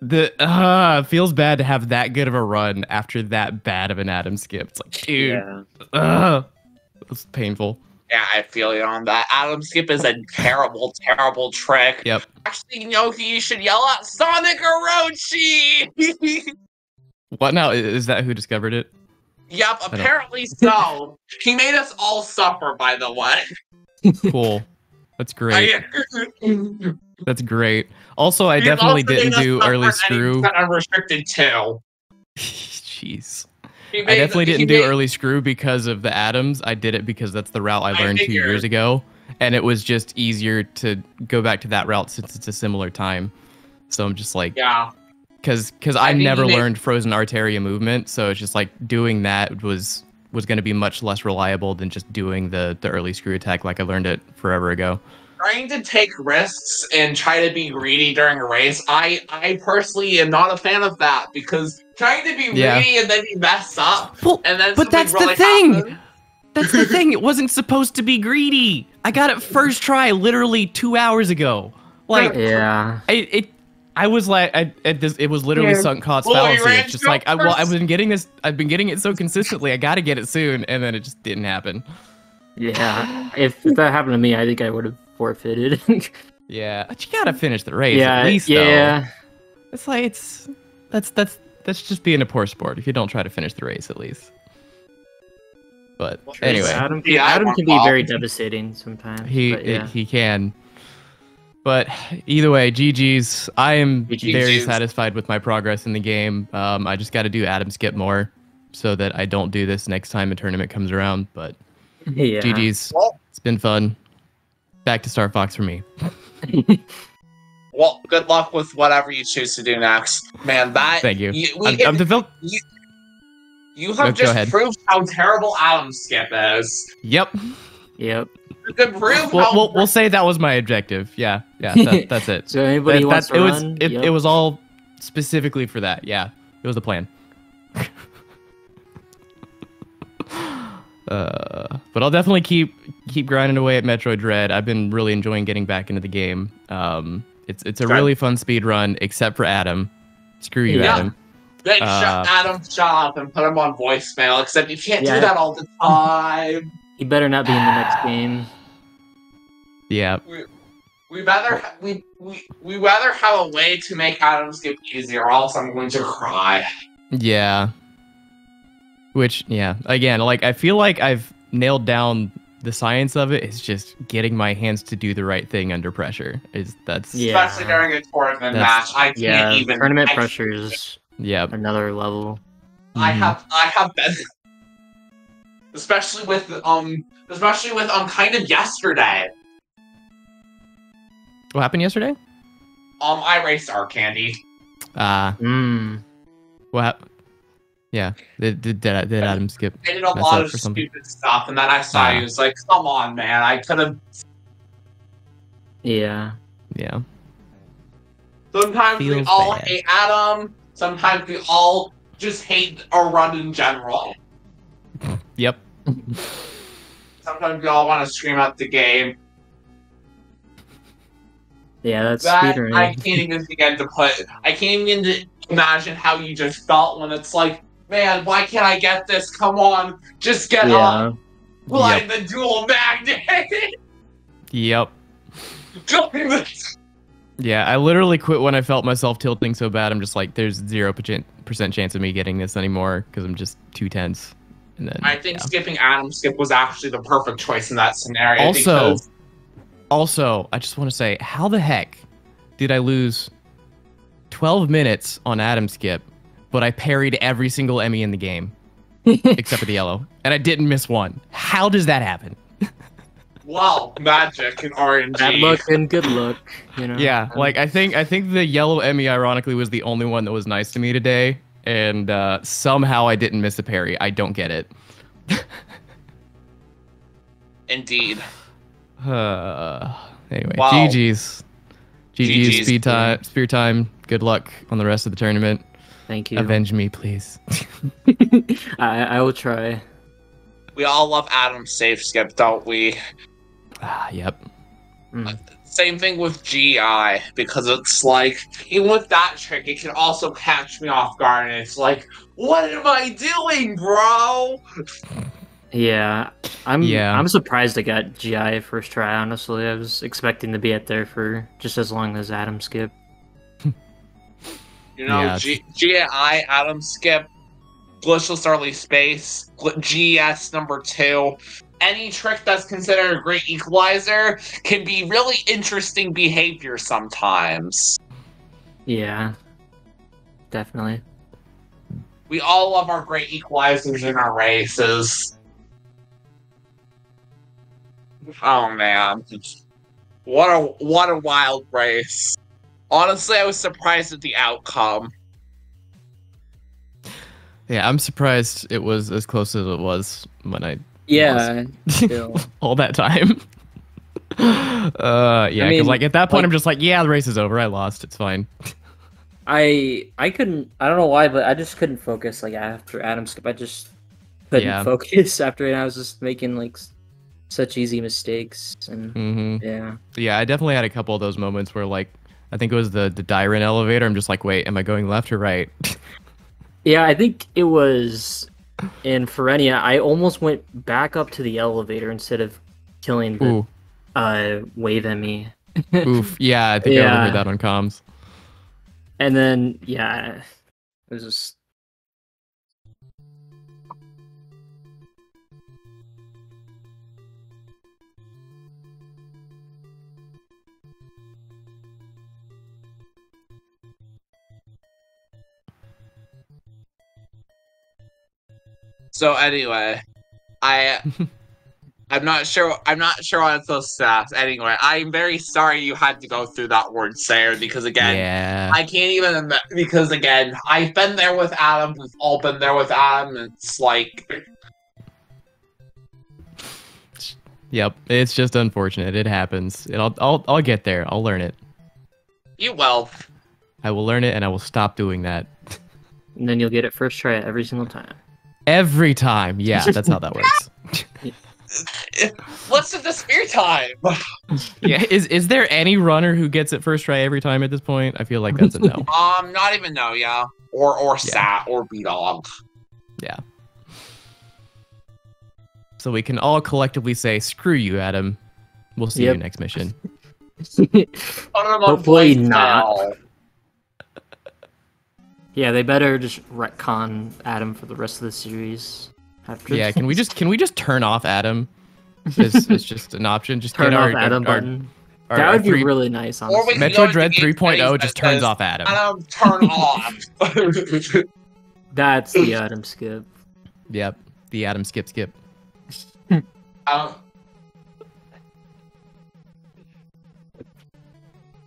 the uh feels bad to have that good of a run after that bad of an Adam skip. It's like, dude, Yeah. ugh. It's painful. Yeah, I feel you on that. Adam Skip is a terrible, terrible trick. Yep. Actually, you know who you should yell at? Sonic Orochi! What now? Is that who discovered it? yep, apparently so. he made us all suffer, by the way. Cool. That's great. That's great. Also, I definitely also didn't do early screw. he's Unrestricted too. Jeez. He I definitely didn't do made- early screw because of the Adams. I did it because that's the route I I learned two years ago, and it was just easier to go back to that route since it's a similar time. So I'm just like, Yeah. because because I I, never made- learned frozen arteria movement, so it's just like doing that was was going to be much less reliable than just doing the the early screw attack like I learned it forever ago. Trying to take risks and try to be greedy during a race, I I personally am not a fan of that because trying to be Yeah. greedy and then you mess up Well, and then but something that's the thing. happens- That's the thing. It wasn't supposed to be greedy. I got it first try, literally two hours ago. Like Yeah. I it. I was like, I, it, this, it was literally Yeah. sunk cost Well, you fallacy. It's just like, I, well, I've been getting this, I've been getting it so consistently. I got to get it soon, and then it just didn't happen. Yeah. If, if that happened to me, I think I would have forfeited. Yeah, but you gotta finish the race yeah. at least. yeah. though. it's like it's that's that's that's just being a poor sport if you don't try to finish the race at least. But Well, anyway, Adam, can, Yeah, Adam can be very devastating sometimes. he but yeah. he can. But either way, GG's. I am GG's. very satisfied with my progress in the game. Um, I just got to do Adam skip more so that I don't do this next time a tournament comes around. But yeah. GG's. Well, It's been fun. Back to Star Fox for me. well, good luck with whatever you choose to do next, man. That Thank you. we I'm, can- I'm develop- you Go- have go just proved how terrible Adam Skip is. Yep. Yep. You can prove We'll, how we'll, we'll say that was my objective. Yeah. Yeah. That, that's it. So anybody That- wants that- to it was run, it, yep. it was all specifically for that. Yeah, it was the plan. uh, but I'll definitely keep keep grinding away at Metroid Dread. I've been really enjoying getting back into the game. Um, it's it's a Okay. really fun speed run, except for Adam. Screw you, Yeah. Adam. Then Uh, shut Adam shut up and put him on voicemail. Except you can't Yeah. do that all the time. He better not be in the next game. Yeah, We rather we we we rather have a way to make Adam's Skip easier, or else I'm going to cry. yeah. Which yeah, again, like I feel like I've nailed down the science of it. It's just getting my hands to do the right thing under pressure. Is that's Yeah. Especially during a tournament That's- match, I can't Yeah. even. Tournament I, pressure is yeah. another level. I Mhm. have I have been especially with um, especially with um, kind of yesterday. What happened yesterday? Um, I raced our candy. Uh, Mm. what? Hap- Yeah, did did, did, did Adam skip? I did a lot of stupid stuff, and then I saw Ah. you. Was like, come on, man! I could have. Yeah. Yeah. Sometimes we all bad. hate Adam. Sometimes we all just hate our run in general. Yep. Sometimes we all want to scream at the game. Yeah, that's That I can't even begin to put. I can't even imagine how you just felt when it's like, man, why can't I get this? Come on, just get Yeah. up. Like the dual magnet. Yep. Yeah, I literally quit when I felt myself tilting so bad. I'm just like, there's zero percent percent chance of me getting this anymore because I'm just too tense. And then I think yeah. skipping Adam Skip was actually the perfect choice in that scenario. Also- because Also, I just want to say, how the heck did I lose 12 minutes on Adam Skip, but I parried every single EMMI in the game except for the yellow, and I didn't miss one? How does that happen? wow, magic and RNG. Bad luck and good luck. You know. Yeah, like I think I think the yellow EMMI ironically was the only one that was nice to me today, and uh, somehow I didn't miss a parry. I don't get it. Indeed. Uh, anyway, Wow. GG's. GG's, GG's. speed time, speertime. Good luck on the rest of the tournament. Thank you. Avenge me, please. I I will try. We all love Adam Safe Skip, don't we? ah, yep. Mm. Same thing with GI, because it's like, even with that trick, it can also catch me off guard, and it's like, what am I doing, bro? Yeah, I'm. Yeah. I'm surprised I got GI first try. Honestly, I was expecting to be at there for just as long as Adam Skip. You know, Yeah, G- GI, Adam Skip, Glitchless Early Space, GS number two. Any trick that's considered a great equalizer can be really interesting behavior sometimes. Yeah, definitely. We all love our great equalizers in our races. Oh man. What a what a wild race. Honestly, I was surprised at the outcome. Yeah, I'm surprised it was as close as it was when I Yeah. all that time. uh, yeah, because mean, like at that point, like- I'm just like, yeah, the race is over. I lost. It's fine. I I couldn't. I don't know why, but I just couldn't focus. Like after Adam Skip, I just couldn't Yeah. focus after it. I was just making like such easy mistakes, and hmm yeah. Yeah, I definitely had a couple of those moments where like I think it was the the Dairon elevator. I'm just like, wait, am I going left or right? Yeah, I think it was in Ferenia. I almost went back up to the elevator instead of killing the Ooh, uh, wave EMMI. oof. Yeah, I think I Yeah. overheard that on comms. And then yeah, it was just So anyway, I I'm not sure I'm not sure what it's supposed to ask. Anyway, I'm very sorry you had to go through that Wordsayer because again Yeah. I can't even because again I've been there with Adam. We've all been there with Adam. and It's like Yep. It's just unfortunate. It happens. And I'll I'll I'll get there. I'll learn it. you will. I will learn it and I will stop doing that. and then you'll get it first try every single time. Every time. Yeah, that's how that works. What's the speertime? yeah. Is is there any runner who gets it first try every time at this point? I feel like that's a no. Um, not even no, yeah, or or Yeah. sat or B dog. Yeah. So we can all collectively say, screw you, Adam. We'll see Yep. you next mission. Hopefully not. Yeah, they better just retcon Adam for the rest of the series. After Yeah, can we just can we just turn off Adam? It's, it's just an option. Just turn off our, Adam our, button? our- that our would be three- really nice. Honestly. we Metroid Dread 3.0 just that turns off Adam. Adam, turn off. That's the Adam skip. Yep, the Adam skip skip. Um.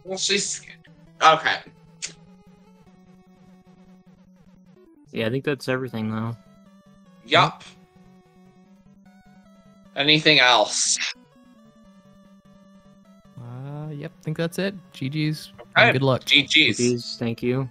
Well, she's okay. Yeah, I think that's everything though. Yup. Anything else? Uh, yep, think that's it. GG's. Okay. Good luck. GG's. Please, thank you.